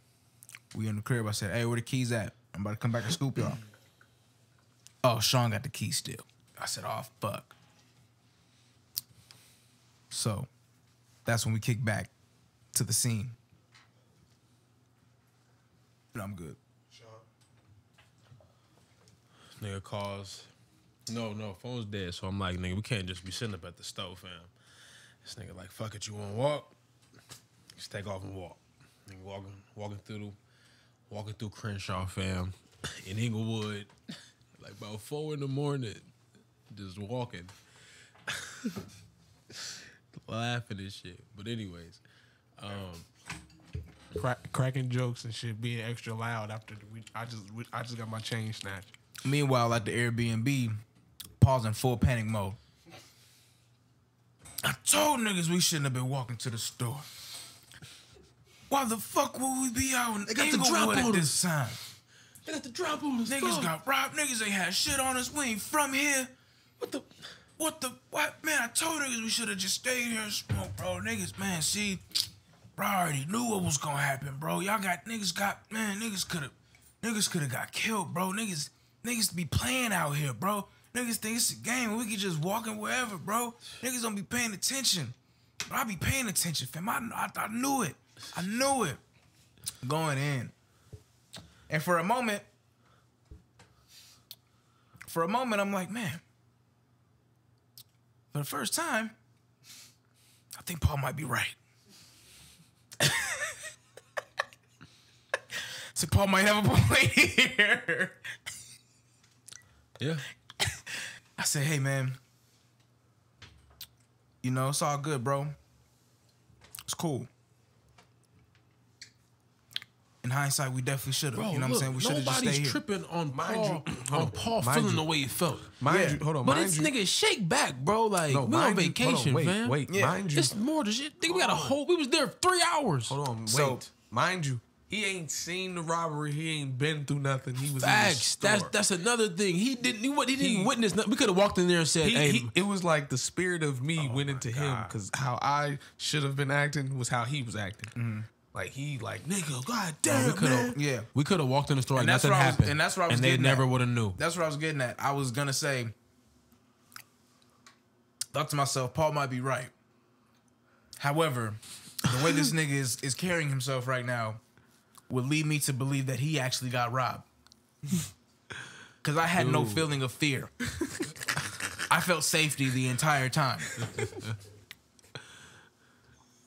We in the crib. I said, hey, where the keys at? I'm about to come back and scoop y'all. Oh, Sean got the keys still. I said, oh fuck. So that's when we kick back to the scene. But I'm good. Nigga calls. No, no, phone's dead. So I'm like, nigga, we can't just be sitting up at the stove, fam. This nigga like, fuck it, you wanna walk? Just take off and walk. Nigga walking, walking through walking through Crenshaw, fam, in Inglewood, like about four in the morning, just walking, laughing and shit. But anyways, um, Crack, cracking jokes and shit, being extra loud after we, I just we, I just got my chain snatched. Meanwhile, at the Airbnb, Paul's in full panic mode. I told niggas we shouldn't have been walking to the store. Why the fuck would we be out in They got the drop at on this time? they got the drop on us. Niggas fuck. got robbed. Niggas ain't had shit on us. We ain't from here. What the? What the? What? Man, I told niggas we should have just stayed here and smoked, bro. Niggas, man, see, bro, I already knew what was gonna happen, bro. Y'all got niggas got man, niggas could have, niggas could have got killed, bro. Niggas, niggas be playing out here, bro. Niggas think it's a game. We can just walk in wherever, bro. Niggas don't be paying attention. But I be paying attention, fam. I, I, I knew it. I knew it. Going in. And for a moment, for a moment, I'm like, man, for the first time, I think Paul might be right. so Paul might have a point here. Yeah. I said, hey man, you know, it's all good, bro. It's cool. In hindsight, we definitely should have. You know what I'm saying? We should have just stayed here. tripping on Mind Paul, you- on. Paul Mind feeling you- the way he felt. Mind Yeah. you, hold on, But mind it's you, nigga shake back, bro. Like no, we on mind you- hold vacation, wait, fam. Wait, Yeah. mind you, It's more than shit. Nigga, we got a whole. We was there three hours. hold on, wait, So- mind you, he ain't seen the robbery. He ain't been through nothing. He was Facts. In the That's store. that's another thing. He didn't. He, what- he didn't He- witness. Nothing. We could have walked in there and said, He, "Hey, he- it was like the spirit of me Oh went into him because how I should have been acting was how he was acting. Mm-hmm. Like he like nigga, god damn, we man. Yeah. we could have walked in the store And and nothing was- happened, and that's what I was and they never would have knew. That's what I was getting at. I was gonna say, thought to myself, Paul might be right. However, the way this nigga is is carrying himself right now would lead me to believe that he actually got robbed. Cause I had no feeling of fear. I felt safety the entire time.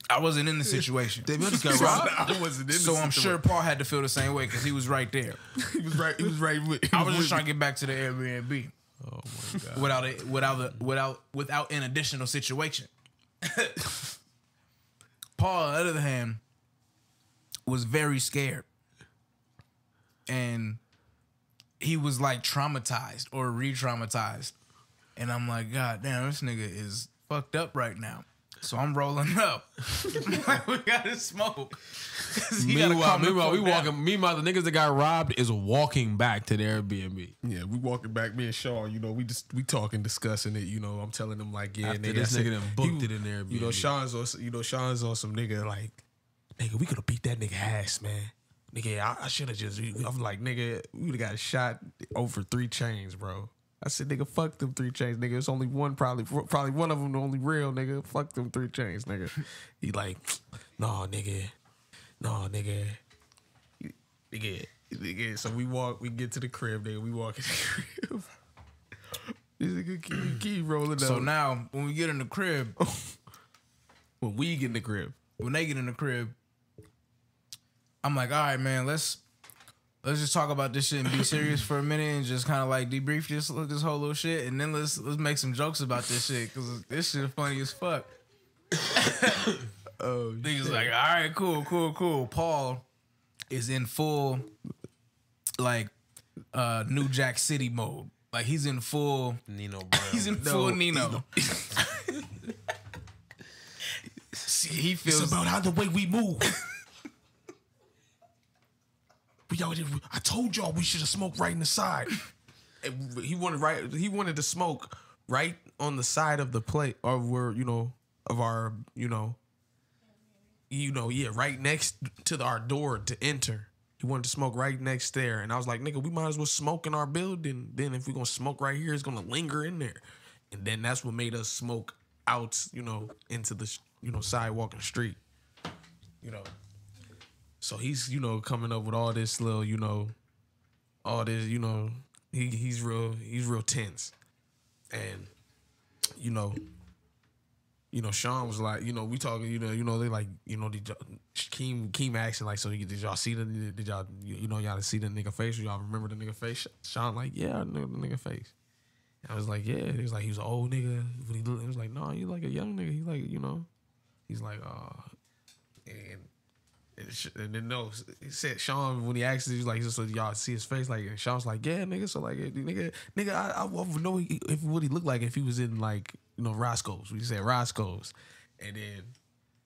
I wasn't in the situation. They just got robbed. I wasn't in So I'm sure Paul had to feel the same way because he was right there. he was right. He was right with. I was just trying to get back to the Airbnb Oh my god. without a, without the without without an additional situation. Paul, on the other hand, was very scared, and he was like traumatized or re-traumatized, and I'm like, God damn, this nigga is fucked up right now. So I'm rolling up. we gotta smoke. Meanwhile, the meanwhile, we fuck down. walking. Meanwhile, the niggas that got robbed is walking back to their Airbnb. Yeah, we walking back. Me and Sean, you know, we just we talking, discussing it. You know, I'm telling them like, yeah, After nigga, this I said- nigga done booked he- it in there, You know, Airbnb. Sean's on, you know, Sean's on some nigga like, nigga, we could have beat that nigga ass, man. Nigga, I, I should have just. I'm like, nigga, we would have got shot over three chains, bro. I said, nigga, fuck them three chains, nigga. It's only one, probably, probably one of them the only real, nigga. Fuck them three chains, nigga. he like, no, nigga, no, nigga, nigga, nigga. So we walk, we get to the crib, nigga. We walk in the crib. This nigga keep, keep rolling up. So now when we get in the crib, when we get in the crib, when they get in the crib, I'm like, all right, man, let's let's just talk about this shit and be serious for a minute and just kind of like debrief this this whole little shit and then let's let's make some jokes about this shit because this shit funny as fuck. Oh, Niggas like, all right, cool, cool, cool. Paul is in full like uh New Jack City mode. Like he's in full Nino Brown. he's in full Nino. See, he feels It's about how the way we move. we I told y'all we should have smoked right in the side. And he wanted right. He wanted to smoke right on the side of the plate, or where you know of our you know, you know yeah, right next to the, our door to enter. He wanted to smoke right next there, and I was like, nigga, we might as well smoke in our building. Then if we gonna smoke right here, it's gonna linger in there, and then that's what made us smoke out, you know, into the you know sidewalk and street, you know. So he's you know coming up with all this little you know, all this you know he he's real he's real tense, and you know. You know, Sean was like, you know, we talking, you know, you know, they like, you know, did Keem, Keem asking like, so did y'all see the, did y'all, you, know, y'all see the nigga face? Y'all remember the nigga face? Sean like, yeah, I know the nigga face. I was like, yeah. He was like, he was an old nigga. When he, he was like, no, you like a young nigga. He like, you know, he's like, uh, and and, then no, he said Sean when he asked, he was like, so y'all see his face, like, and Sean's like, yeah, nigga. So like, nigga, nigga, I, I would know if what he looked like if he was in like, you know, Roscoe's. We said Roscoe's, and then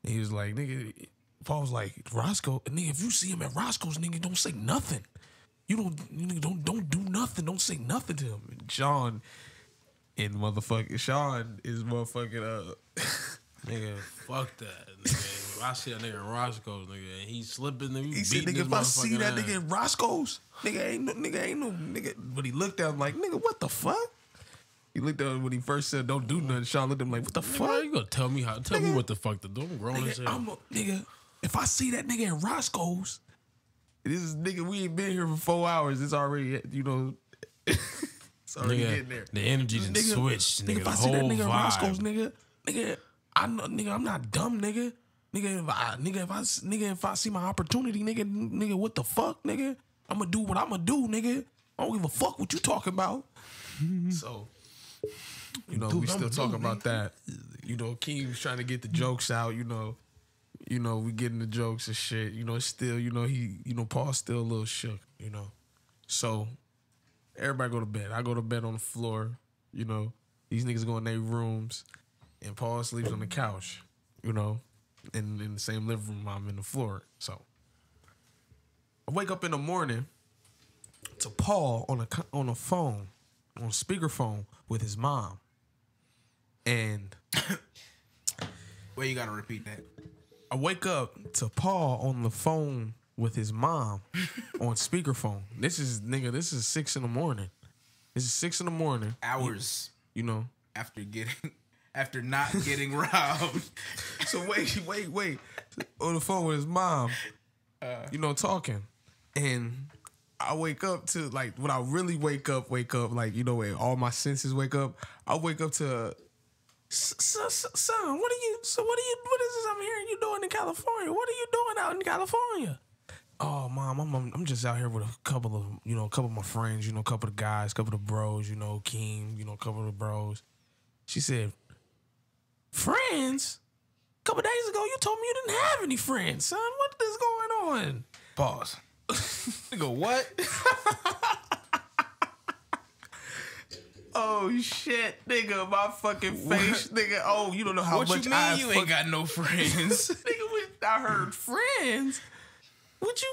he was like, nigga. Paul was like, Roscoe, and nigga, if you see him at Roscoe's, nigga, don't say nothing. You don't, you nigga, don't, don't do nothing. Don't say nothing to him. And Sean and motherfucking Sean is motherfucking uh Nigga, fuck that. Nigga. If I see a nigga in Roscoe's, nigga, and he slipping, nigga, He said, nigga, if I see that ass. nigga in Roscoe's, nigga ain't no nigga ain't no nigga. But he looked at him like, nigga, what the fuck? He looked at him when he first said, "Don't do nothing." Sean looked at him like, "What the Nigga, fuck?" you gonna tell me how? Tell me what the fuck to do? I'm grown as Nigga, hell. I'm a, nigga. If I see that nigga in Roscoe's, this is nigga. We ain't been here for four hours. It's already, you know, it's already nigga, getting there. the energy Nigga, switched. Nigga, if I see that nigga in Roscoe's, nigga, nigga, I know, nigga, I'm not dumb, nigga. Nigga, if I, nigga, if I, nigga, if I see my opportunity, nigga, nigga, what the fuck, nigga? I'm gonna do what I'm gonna do, nigga. I don't give a fuck what you talking about. so, you know, we still talking about that. You know, Keem was trying to get the jokes out. You know, you know, we getting the jokes and shit. You know, still, you know, he, you know, Paul's still a little shook. You know, so everybody go to bed. I go to bed on the floor. You know, these niggas go in their rooms, and Paul sleeps on the couch. You know, in in the same living room I'm in the floor. So I wake up in the morning to Paul on a on a phone, on speakerphone with his mom, and Well, you gotta repeat that. I wake up to Paul on the phone with his mom on speakerphone. This is nigga. This is six in the morning. This is six in the morning. Hours You know. after getting, after not getting robbed. So wait, wait, wait. On the phone with his mom, uh. you know, talking, and I wake up to like when I really wake up, wake up like you know, when all my senses wake up. I wake up to. "S- s- s- Son, what are you? So what are you? What is this I'm hearing you doing in California? What are you doing out in California? Oh, mom, I'm, I'm I'm just out here with a couple of you know, a couple of my friends, you know, a couple of guys, a couple of bros, you know, Keem, you know, a couple of bros. She said, friends. A couple days ago, you told me you didn't have any friends, son. What is going on? Pause. Nigga, what? Oh shit, nigga, my fucking face, nigga. Oh, you don't know how what much you mean I you ain't got no friends? nigga. I heard friends. What you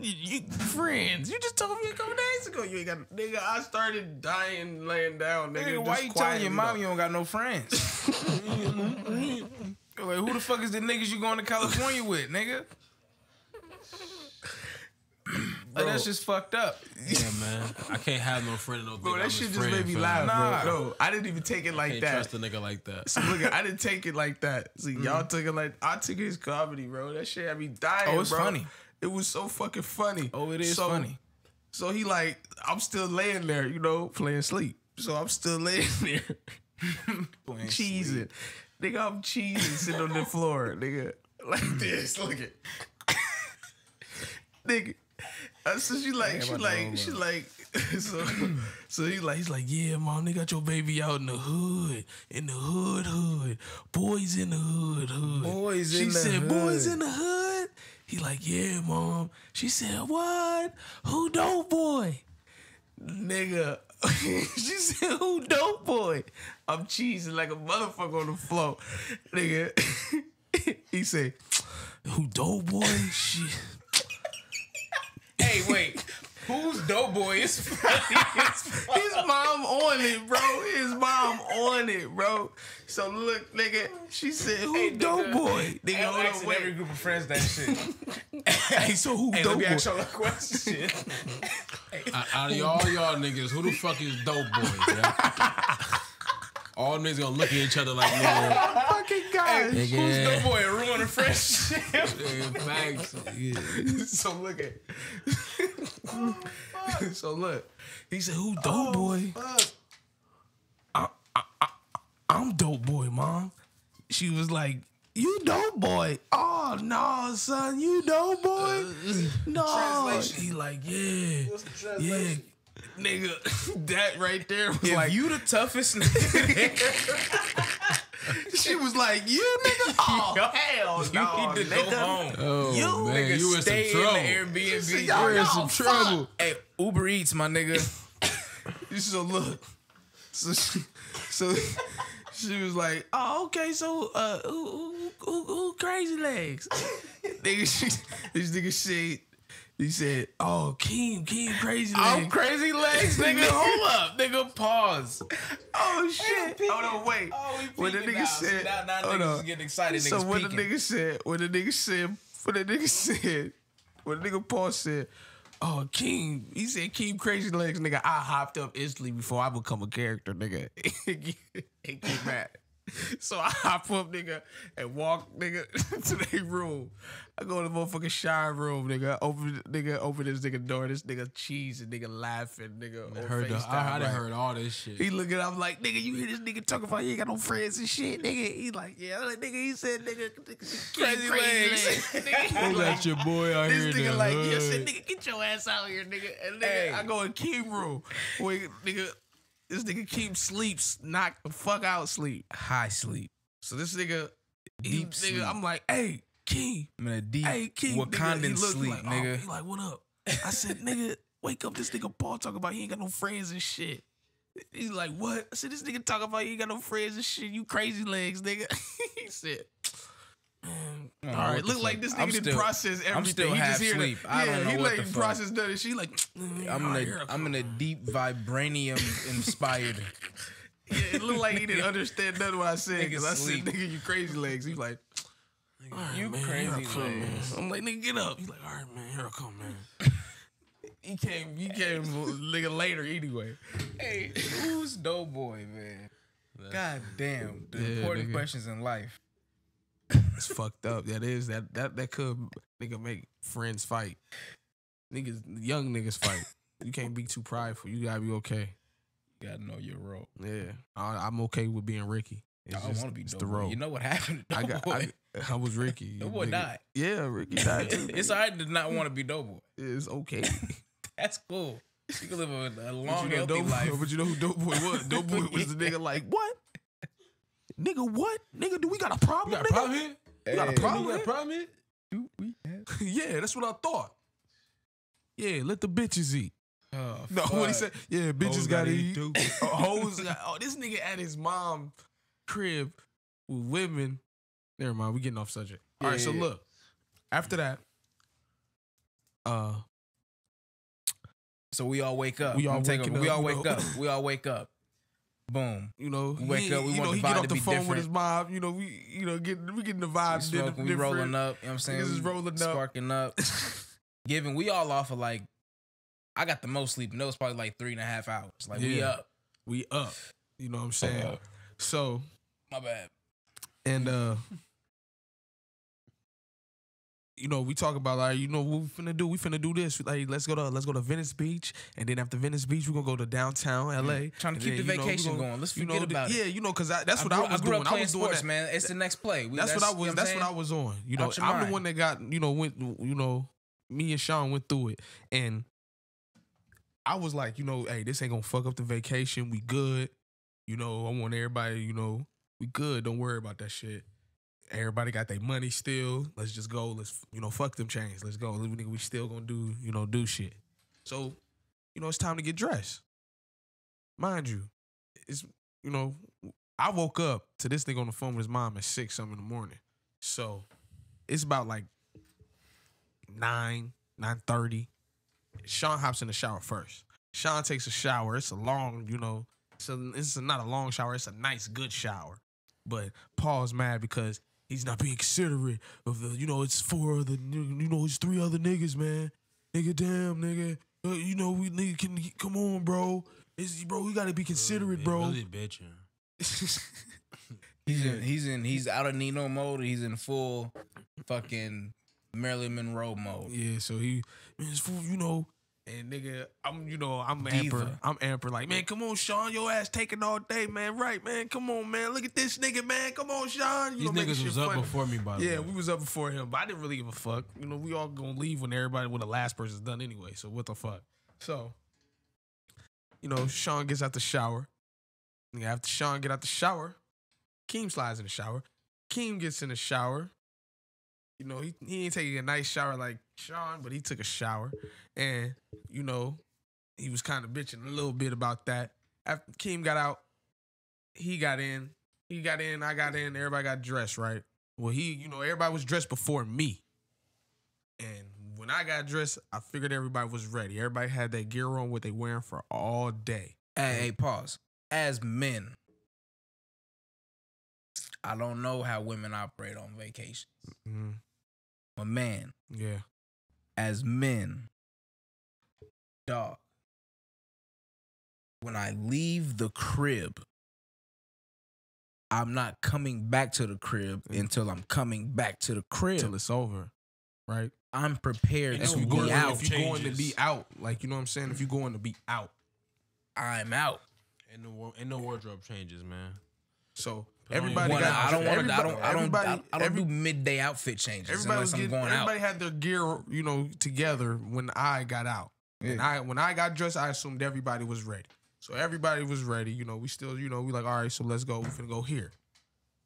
you, you you friends? You just told me a couple days ago you ain't got nigga. I started dying laying down, nigga. Nigga, why just you telling your mom though. you don't got no friends? like, who the fuck is the niggas you going to California with, nigga? Like, that's just fucked up. Yeah, man. I can't have no friend. No Bro, think that I'm shit just friend, made me fam. laugh, Nah. bro. No, I didn't even take it like Can't that. trust a nigga like that. So look, I didn't take it like that. See, mm. y'all took it like I took his comedy, bro. That shit had me dying. Oh, it's bro. funny. It was so fucking funny. Oh, it is So- funny. So he like, I'm still laying there, you know, playing sleep. So I'm still laying there, cheesing. Nigga, I'm cheesing sitting on the floor, nigga. Like this, look at. nigga. Uh, so she like, she like, she like, so, so he like, he's like, yeah, mom, they got your baby out in the hood, in the hood, hood, boys in the hood, hood. Boys she in the said, hood. She said, boys in the hood. He like, yeah, mom. She said, what? Who dope boy? Nigga. she said, who dope boy? I'm cheesing like a motherfucker on the floor. Nigga. he said, who dope boy? Shit. Hey, wait. Who's Doughboy? It's funny. His mom on it, bro. His mom on it, bro. So look, nigga, she said, "Who Hey, dope nigga. boy?" Nigga, Hey, I'm hold on, asking every group of friends that shit. Hey, so who Hey, let dope me boy? ask y'all a question. Out out of all y'all niggas, who the fuck is dope boy? Yeah? All niggas gonna look at each other like nigga. Fucking guy. Who's Doughboy? Ruin a friendship. nigga, Facts. so look at. so look, he said, "Who dope oh, boy?" I, I, I, I'm dope boy, mom. She was like, "You dope boy." Oh no, son, you dope boy. Uh, no, Translation. he like, yeah, yeah, nigga. that right there was If like, you the toughest nigga, she was like, "You nigga." Oh hell you no, need to nigga. go home. Oh You man, Nigga, you in some stay trouble. in the Airbnb. y'all- You're in y'all some fuck. trouble. Hey, Uber Eats, my nigga. So look, so she, so she was like, "Oh, okay. So, uh, who, who, who, who crazy legs?" nigga, she, this nigga said, he said, "Oh, Keem, Keem, oh, crazy legs." I'm crazy legs, nigga. Hold up, nigga. Pause. oh shit! Hold on, wait. Oh, when the nigga now. said, now, now hold niggas on. is getting excited. So when the nigga said, when the nigga said, when the nigga said, when the nigga Paul said, "Oh, Keem," he said, "Keem crazy legs, nigga." I hopped up instantly before I become a character, nigga. Ain't get mad. So I hop up, nigga, and walk, nigga, to their room. I go to the motherfucking shower room, nigga. Open, nigga, open this nigga door. This nigga cheese and nigga laughing, nigga. I heard the, I, I done heard all this shit. he looking up like, nigga, you hear this nigga talking about he ain't got no friends and shit, nigga. He like, yeah, I'm like, nigga, he said, nigga, nigga crazy, legs. nigga, Who got your boy out here this nigga the like, yeah, hood? nigga, get your ass out here, nigga. And nigga, Hey. I go in Keem room. Wait, nigga, this nigga Keem sleeps, knock the fuck out sleep. High sleep. So this nigga, he, Deep nigga, sleep. I'm like, hey, Keem. I'm in a deep hey, Keem, nigga. Wakandan look, sleep, like, oh, nigga. he like, what up? I said, nigga, wake up. This nigga Paul talking about he ain't got no friends and shit. He's like, what? I said, this nigga talking about he ain't got no friends and shit. You crazy legs, nigga. he said, all right, look like this nigga didn't process everything. I'm still he half just hear the- I yeah, don't know he what like the process done. She like, mm, I'm in a I'm in a deep vibranium inspired. Yeah, it looked like he didn't understand none of what I said because I said, "Nigga, you crazy legs." He's like, all right, You man, crazy here I come, man. legs. I'm like, "Nigga, get up." He's like, "All right, man, here I come, man." he came, he came, nigga, later anyway. hey, who's Doughboy, man? God damn, the Yeah, important nigga. questions in life. It's fucked up. That is that that that could nigga make friends fight. Niggas, young niggas fight. You can't be too prideful. You gotta be okay. You gotta know your role. Yeah, I, I'm okay with being Ricky. It's I want to be it's the role. You know what happened I got. I, I was Ricky. Doughboy nigga. died. Yeah, Ricky died too. it's alright to not want to be Doughboy. It's okay. That's cool. You can live a, a long, you, know, healthy Doughboy, life. but you know who Doughboy was? Doughboy was the nigga like, what? Nigga, what? Nigga, do we got a problem? You got a nigga? problem here? You got a problem? You got a here? problem here? yeah, that's what I thought. Yeah, let the bitches eat. Oh, No, what he said? Yeah, bitches Hoes gotta gotta eat. eat too. Oh, hoes got, oh, this nigga at his mom crib with women. Never mind, we getting off subject. All right, Yeah, so yeah. look. After that, uh, So we all wake up. We all I'm taking- waking We up, all wake up. We all wake up. Boom. you know, We wake he, up, we you want know, the he get vibe off to the phone with different. his mom. You know, we, you know, get we getting the We vibe. smoking, we rolling up. You know what I'm saying? Niggas is rolling up. Sparking up. Giving. We all off of like, I got the most sleep. And it was probably like three and a half hours. Like, we up. We up. You know what I'm saying? So My bad. and uh you know, we talk about like, you know, what we finna do? We finna do this. Like, let's go to let's go to Venice Beach, and then after Venice Beach, we're gonna go to downtown LA. Mm. Trying to keep then, the you know, vacation gonna- going. Let's you forget know, the- about it. Yeah, you know, because that's what I I, was I grew doing. up I was doing sports, that. man. It's the next play. We- That's, what I was. you know that's what I was on. You know, I'm the one that got you know went you know me and Sean went through it, and I was like, you know, hey, this ain't gonna fuck up the vacation. We good. You know, I want everybody, you know, we good. Don't worry about that shit. Everybody got their money still. Let's just go. Let's, you know, fuck them chains. Let's go. We still gonna do, you know, do shit. So, you know, it's time to get dressed. Mind you, it's you know, I woke up to this nigga on the phone with his mom at six something in the morning. So it's about like nine, nine thirty. Sean hops in the shower first. Sean takes a shower. It's a long, you know, so it's not a long shower. It's a nice, good shower. But Paul's mad because he's not being considerate of the, you know, it's four other, you know, it's three other niggas, man. Nigga, damn, nigga. Uh, you know, we nigga can come on, bro. It's, bro, we gotta be considerate, bro. Really bitching. He's in, he's in he's out of Nino mode. He's in full fucking Marilyn Monroe mode. Yeah, so he, man, it's fool, you know, and nigga, I'm, you know, I'm amper, I'm amper, like, man, come on, Sean, your ass taking all day, man, right, man, come on, man, look at this nigga, man, come on, Sean, you These know, niggas was up funny. before me, by the Yeah, way. we was up before him, but I didn't really give a fuck. You know, we all gonna leave when everybody, when the last person's done anyway. So what the fuck? So, you know, Sean gets out the shower. Nigga, After Sean get out the shower, Keem slides in the shower. Keem gets in the shower. You know, he, he ain't taking a nice shower like Sean, but he took a shower. And, you know, he was kind of bitching a little bit about that. After Keem got out, he got in. He got in, I got in, everybody got dressed, right? Well, he, you know, everybody was dressed before me. And when I got dressed, I figured everybody was ready. Everybody had their gear on, what they wearing for all day. Hey, hey, pause. As men, I don't know how women operate on vacation. Mhm. But man, Yeah. As men, dog, when I leave the crib, I'm not coming back to the crib Mm. until I'm coming back to the crib. Till it's over. Right? I'm prepared Ain't If to you be going, out. if you're going to be out, like you know what I'm saying? If you're going to be out. I'm out. Ain't the wa- ain't no wardrobe changes, man. So Put on your everybody Wanna- got I don't want to. I don't. I don't. I, I don't every- do midday outfit changes Everybody unless was I'm getting, going everybody out. had their gear, you know, together when I got out. And I when I got dressed, I assumed everybody was ready. So everybody was ready. You know, we still, you know, we like, all right, so let's go. We finna go here.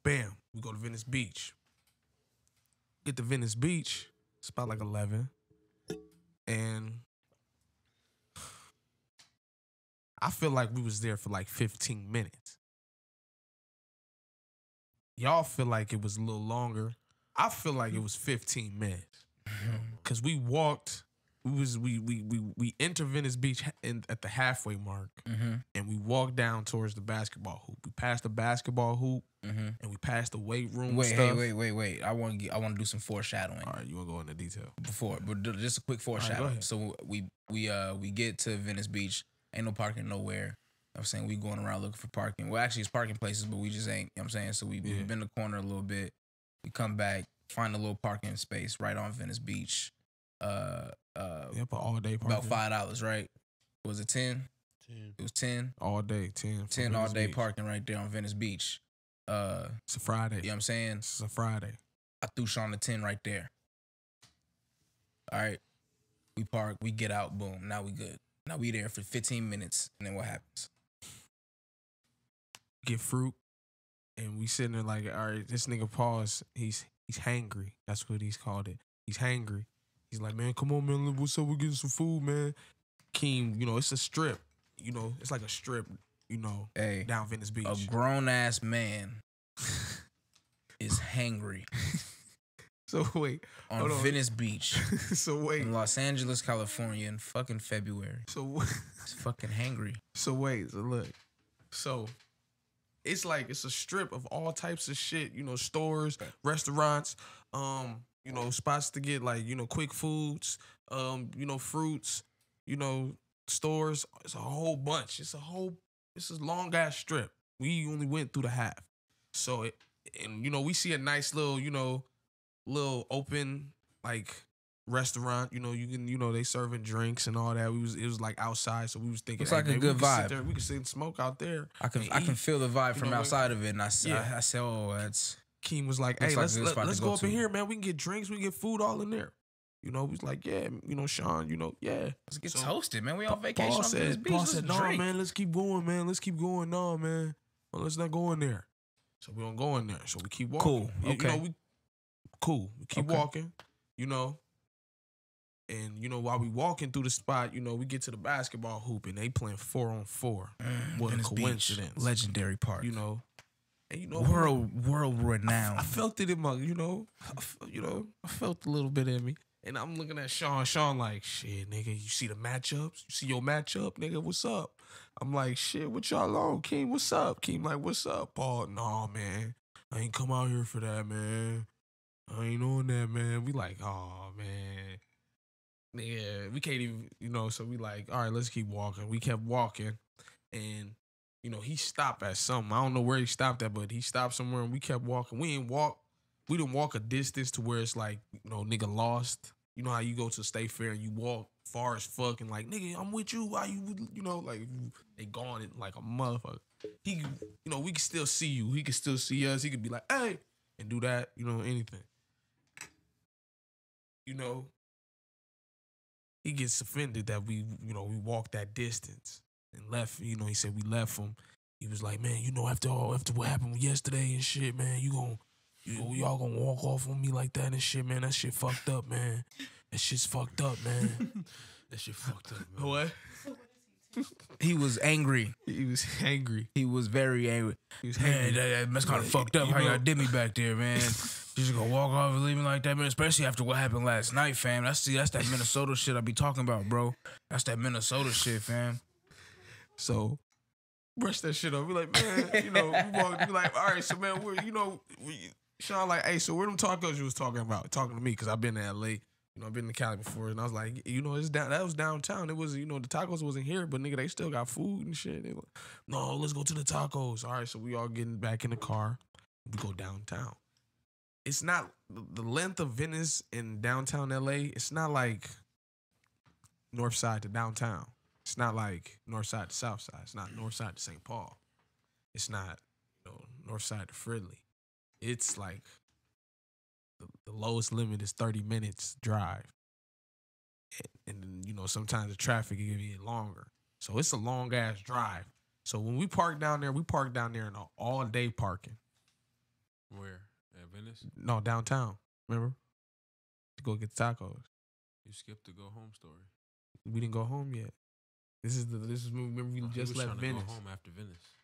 Bam. We go to Venice Beach. Get to Venice Beach. It's about like eleven. And I feel like we was there for like 15 minutes. Y'all feel like it was a little longer. I feel like it was 15 minutes. Cause we walked, we was we we we we enter Venice Beach in, at the halfway mark, Mm-hmm. and we walked down towards the basketball hoop. We passed the basketball hoop, Mm-hmm. and we passed the weight room. Wait, stuff. hey, wait, wait, wait. I want to. I want to do some foreshadowing All right, you wanna go into detail? before, but just a quick right, go foreshadow. ahead. so we we uh we get to Venice Beach. Ain't no parking nowhere. You know what I'm saying we going around looking for parking. Well, actually, it's parking places, but we just ain't. You know what I'm saying so we Yeah. we've been the corner a little bit. We come back, find a little parking space right on Venice Beach. Uh, uh, Yep, all day parking. about five dollars, right? Was it ten? Ten. It was ten. all day, ten, 10 all day Beach. parking right there on Venice Beach. Uh, It's a Friday. you know what I'm saying? It's a Friday. I threw Sean the 10 right there. All right. We park, we get out, boom. Now we good. Now we there for 15 minutes, and then what happens? Get fruit, and we sitting there like, all right, this nigga pause. He's he's hangry. That's what he's called it. He's hangry. He's like, man, come on, man. What's up? We're getting some food, man. Keem, you know, it's a strip. You know, it's like a strip. You know, Hey, down Venice Beach. a grown ass man is hangry so wait, on on. Venice Beach so wait, in Los Angeles, California in fucking February. so what? He's fucking hangry. So wait, so look. So it's like it's a strip of all types of shit, you know, stores, restaurants, um, you know, spots to get like, you know, quick foods, um, you know, fruits, you know, stores. It's a whole bunch. It's a whole it's a long ass strip. We only went through the half. So it and you know, we see a nice little, you know, little open like restaurant. You know, you can you know they serving drinks and all that. We was it was like outside, so we was thinking it's like a maybe good we vibe. there, we could sit and smoke out there. I can I can feel the vibe You from outside of it, and I Yeah. I, I said, oh, that's Keem was like, "Hey, let's a good let, us go go up in here, man. We can get drinks, we can get food all in there." You know, he's like, yeah, you know, Sean, you know, yeah. Let's get So- toasted, man. We on vacation Paul said, Beach. Paul Let's said, no, drink. man, let's keep going, man. Let's keep going. No, man. Well, let's not go in there. So we don't go in there. So we keep walking. Cool. You- You, Okay. know, we cool. We keep Okay. walking, you know. And you know, while we walking through the spot, you know, we get to the basketball hoop and they playing four on four. Mm, what Venice a Beach, coincidence. legendary park. You know. And you know world world renowned. I felt it in my, you know, I you know, I felt a little bit in me. And I'm looking at Sean. Sean like, shit, nigga, you see the matchups? You see your matchup, nigga? What's up? I'm like, shit, what y'all on? Keem, what's up? Keem like, what's up? Paul, nah, man. I ain't come out here for that, man. I ain't on that, man. We like, oh man. Yeah, we can't even, you know, so we like, all right, let's keep walking. We kept walking and you know, he stopped at something. I don't know where he stopped at, but he stopped somewhere and we kept walking. We didn't walk, we didn't walk a distance to where it's like, you know, nigga lost. You know how you go to State Fair and you walk far as fuck and like, nigga, I'm with you. Why you, you know, like they gone it like a motherfucker. He, you know, we can still see you. He can still see us. He could be like, hey, and do that, you know, anything. You know, he gets offended that we, you know, we walked that distance and left. You know, he said we left him. He was like, man, you know, after all, after what happened yesterday and shit, man, you gon' you, y'all gonna walk off on me like that and shit, man. That shit fucked up, man. That shit's fucked up, man. That shit fucked up, man. what? he was angry. He was angry. He was very angry. He was Man, angry. that, that's kind of You fucked up. How know- y'all did me back there, man. You just gonna walk off and leave me like that, man. Especially after what happened last night, fam. That's see, that's that Minnesota shit I be talking about, bro. That's that Minnesota shit, fam. So brush that shit up. We like, man, you know, we walk, like, all right, so man, we're you know, we Sean like, hey, so where them tacos you was talking about? Talking to me because I've been to LA. You know, I've been to Cali before, and I was like, you know, it's down. That was downtown. It was, you know, the tacos wasn't here, but nigga, they still got food and shit. Like, no, let's go to the tacos. All right, so we all getting back in the car. We go downtown. It's not the length of Venice in downtown LA. It's not like north side to downtown. It's not like north side to south side. It's not north side to St. Paul. It's not, you know, north side to Fridley. It's like the, the lowest limit is 30 minutes drive. And, and you know, sometimes the traffic can get longer. So it's a long ass drive. So when we park down there, we park down there in an all day parking. Where? At Venice? No, downtown. Remember? To go get tacos. You skipped the go home story. We didn't go home yet. This is the this is remember we Oh, just was left Venice. to go home after Venice.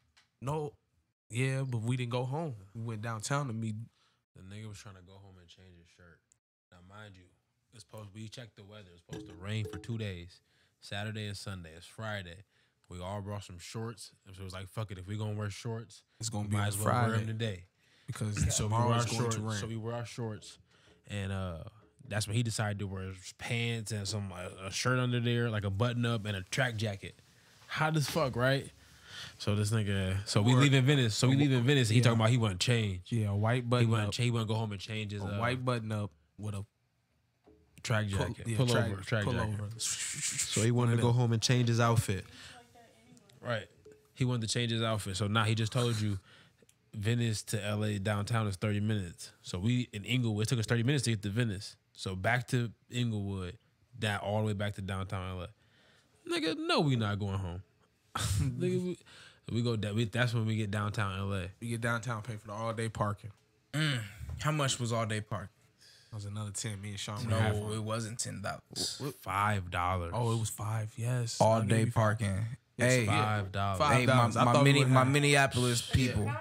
No, yeah, but we didn't go home. We went downtown to meet. The nigga was trying to go home and change his shirt. Now, mind you, it's supposed we checked the weather. It's supposed to rain for two days, Saturday and Sunday. It's Friday. We all brought some shorts. So it was like, fuck it. If we gonna wear shorts, It's gonna be might as well wear Friday them today. Because So we tomorrow wore our shorts. So we wore our shorts, and uh, that's when he decided to wear his pants and some uh, a shirt under there, like a button up and a track jacket. Hot as fuck, right? So this nigga, so we Or- leave in Venice. So we leave in Venice. And he Yeah. talking about he want to change. yeah, a white He button want up, to he want to go home and change his a uh, white button up with a track pull, jacket, yeah, pull track, over, track pull jacket. over. So he wanted to go home and change his outfit. Right. He wanted to change his outfit. So now he just told you Venice to LA downtown is 30 minutes. So we in Inglewood, it took us 30 minutes to get to Venice. So back to Inglewood, down all the way back to downtown LA. Nigga, no, we not going home. Nigga, we, we go down. We, that's when we get downtown LA. We get downtown, pay for the all day parking. Mm, how much was all day park? That was another ten. Me and Sean. No, half it wasn't ten dollars. Five dollars. Oh, it was five. Yes, All day you- parking. Yes, Hey, five dollars. Five hey, my, dollars. My, thought mini, my. Minneapolis people.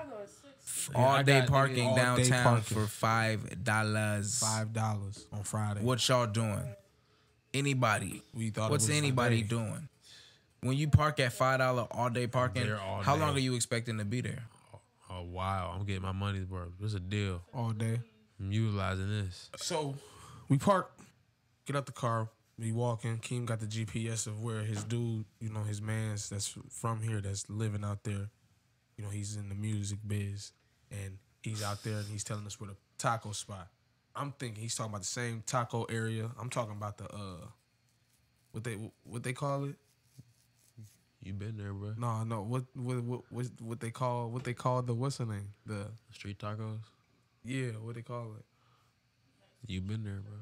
All I day parking all day downtown parking. for five dollars. Five dollars on Friday. What y'all doing? Anybody? we thought? What's anybody day. doing? When you park at five dollar all day parking, all how day. long are you expecting to be there? Oh wow, I'm getting my money's worth. It's a deal. all day? I'm utilizing this. So we park, get out the car, we walking. Keem got the GPS of where his dude, you know, his man's that's from here, that's living out there. You know, he's in the music biz, and he's out there, and he's telling us where the taco spot. I'm thinking he's talking about the same taco area. I'm talking about the uh, what they what they call it? You been there, bro? No, no, what what what what, what they call what they call the what's the name? The Street tacos. yeah, what they call it? You been there, bro?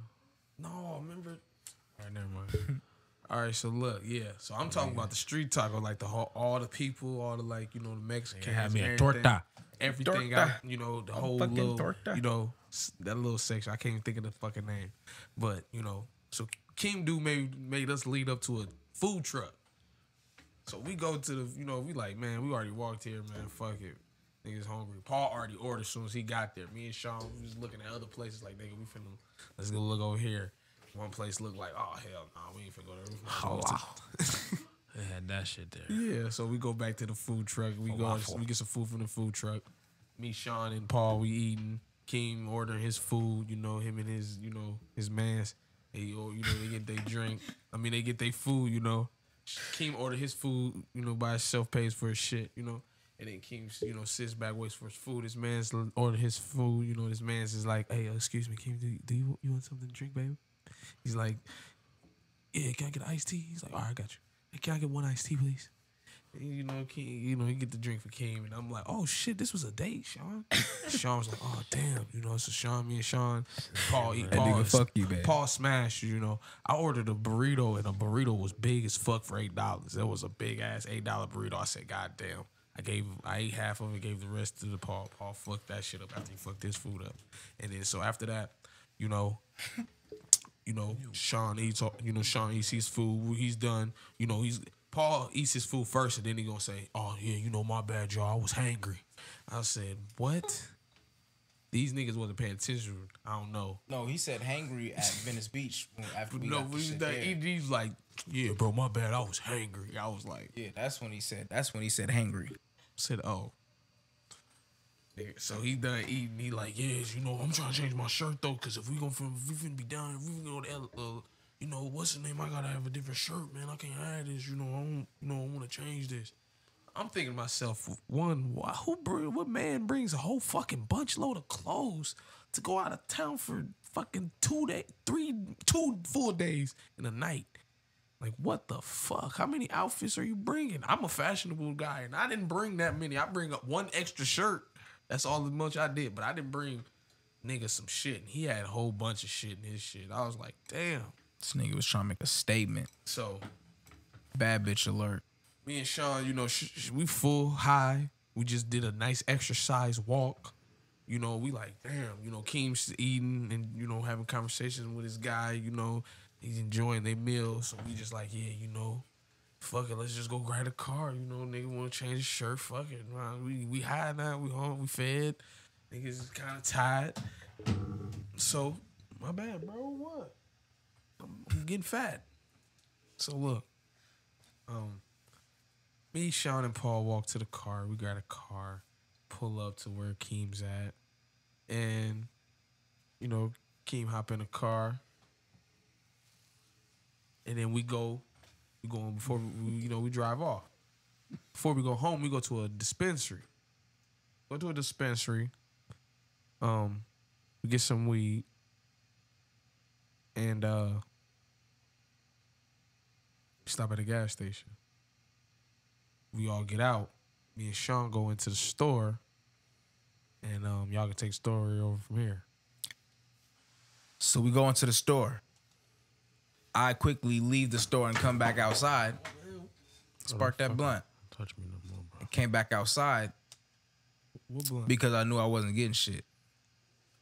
No, I remember. All right, never mind. All right, so look, yeah. So I'm talking about the street taco, like the whole, all the people, all the like, you know, the Mexicans. had me a torta. Everything Torta. got, you know, the whole fucking little, torta. you know, that little section. I can't even think of the fucking name, but you know, so Keem Do made made us lead up to a food truck. So we go to the, you know, we like, man, we already walked here, man. Fuck it. Niggas hungry. Paul already ordered as soon as he got there. Me and Sean we was looking at other places like, nigga, we finna, let's go look over here. One place looked like, oh, hell no, we ain't finna go there. We finna go oh, to- They had that shit there. yeah, so we go back to the food truck. We go, we get some food from the food truck. Me, Sean, and Paul, we eating. Keem ordering his food. You know him and his, you know, his man's. They, or you know, they get their drink. I mean, they get their food. You know, Keem order his food. You know, by himself, pays for his shit. You know, and then Keem, you know, sits back, waits for his food. His man's l- order his food. You know, his man's is like, hey, uh, excuse me, Keem, do, do you you want something to drink, baby? He's like, yeah, can I get iced tea? He's like, all right, I got you. Hey, can I get one iced tea, please? You know, King, you know, he get the drink for Keem, and I'm like, oh shit, this was a date, Sean. Sean was like, oh damn, you know, so Sean, me and Sean, Paul eat. That Paul, nigga fuck you, man. Paul smashed, you know. I ordered a burrito, and a burrito was big as fuck for eight dollars. That was a big ass eight dollar burrito. I said, god damn. I gave, I ate half of it, gave the rest to the Paul. Paul fucked that shit up after he fucked his food up, and then so after that, you know, you know, Sean eats, you know, Sean eats his food. He's done. You know, he's Paul eats his food first, and then he gonna say, "Oh yeah, you know, my bad, y'all. I was hangry." I said, "What?" These niggas wasn't paying attention. I don't know. No, he said hangry at Venice Beach after we no, got shit that, he, he's like, "Yeah, bro, my bad. I was hangry." I was like, Yeah, that's when he said. That's when he said hangry. said, "Oh." So he done eating. He like, yes, you know, I'm trying to change my shirt though, cause if we gonna if we finna be down, if we finna go to, L- uh, you know, what's the name? I gotta have a different shirt, man. I can't hide this. You know, I don't, you know, I want to change this. I'm thinking to myself, one, why, who bring, what man brings a whole fucking bunch load of clothes to go out of town for fucking two day, three, two full days in a night? Like, what the fuck? How many outfits are you bringing? I'm a fashionable guy, and I didn't bring that many. I bring up one extra shirt. That's all the much I did, but I didn't bring nigga some shit. And he had a whole bunch of shit in his shit. I was like, damn. This nigga was trying to make a statement. So Bad bitch alert. me and Sean, you know, sh- sh- we full high. We just did a nice exercise walk. You know, we like, damn, you know, Keem's eating and, you know, having conversations with his guy, you know, he's enjoying their meal. So we just like, yeah, you know, fuck it, let's just go grab a car. You know, nigga wanna change his shirt, fuck it. Man, we we high now, we home, we fed. Niggas is kinda tired. So, my bad, bro. What? I'm, I'm getting fat. So look, um, me, Sean, and Paul walk to the car. We got a car, pull up to where Keem's at, and you know, Keem hop in the car, and then we go. We before we, you know we drive off. Before we go home, we go to a dispensary. Go to a dispensary. Um, we get some weed, and uh, stop at a gas station. We all get out. Me and Sean go into the store, and um, y'all can take story over from here. So we go into the store. I quickly leave the store and come back outside. Spark that blunt. Touch me no more, bro. Came back outside What blunt? because I knew I wasn't getting shit.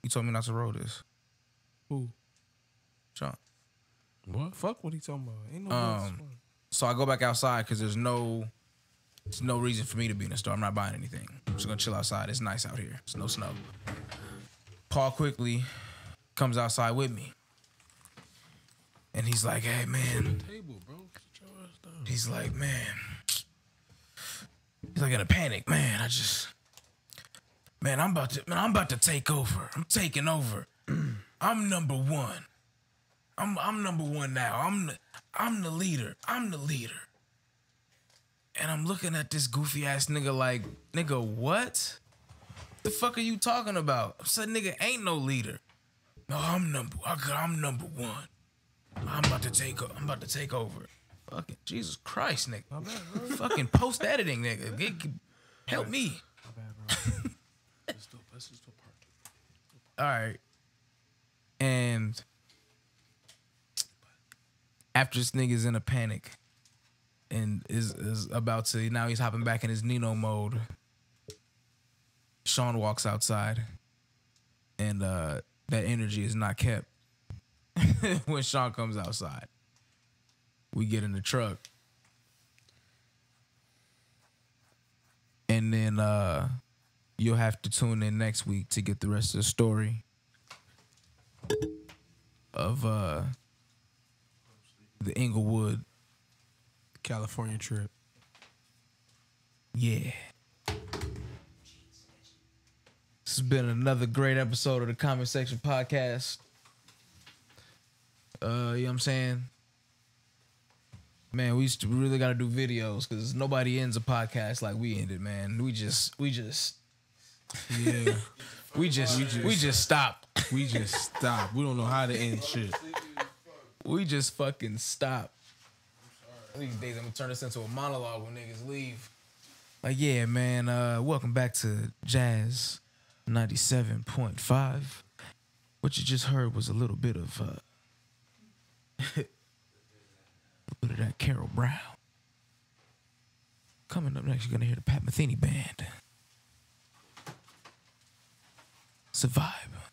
You told me not to roll this. Who? Sean. What? Fuck what he talking about? Ain't no Um. So I go back outside because there's no there's no reason for me to be in the store. I'm not buying anything. I'm just gonna chill outside. It's nice out here. It's no snow. Paul quickly comes outside with me. And he's like, hey man. Table, bro. Sit your ass down. He's like, man. He's like in a panic, man. I just Man, I'm about to man, I'm about to take over. I'm taking over. I'm number one. I'm I'm number one now. I'm the, I'm the leader. I'm the leader. And I'm looking at this goofy ass nigga like, nigga, what? The fuck are you talking about? I said, nigga, ain't no leader. No, I'm number. I I'm number one. I'm about to take. I'm about to take over. Fucking Jesus Christ, nigga. Fucking post editing, nigga. Get, get- help me. All right. And after this nigga's in a panic and is is about to now he's hopping back in his Nino mode. Sean walks outside and uh that energy is not kept when Sean comes outside. We get in the truck. And then uh you'll have to tune in next week to get the rest of the story of uh the Inglewood. California trip. Yeah. This has been another great episode of the Comment Section Podcast. Uh, you know what I'm saying? Man, we used to we really gotta do videos because nobody ends a podcast like we ended, man. We just we just Yeah. we just we just, stop. we just stop. We don't know how to end shit. We just fucking stop. These days I'm gonna turn this into a monologue when niggas leave. Like, yeah, man, uh, welcome back to Jazz 97.5. What you just heard was a little bit of uh a bit of that Carol Brown. Coming up next, you're gonna hear the Pat Metheny band. Survive.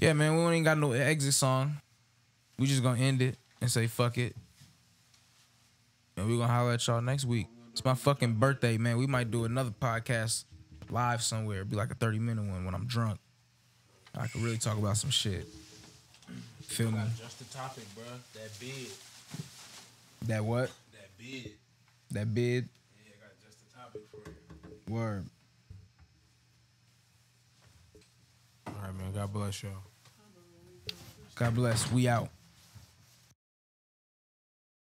Yeah, man, we ain't got no exit song. We just gonna end it and say fuck it. And we gonna holler at y'all next week. It's my fucking birthday, man. We might do another podcast live somewhere. It'd be like a 30 minute one when I'm drunk. I could really talk about some shit. Feel me? Just the topic, bro. That bid. That what? That bid. That bid? Yeah, I got just the topic for you. Word. All right, man. God bless y'all. God bless. We out.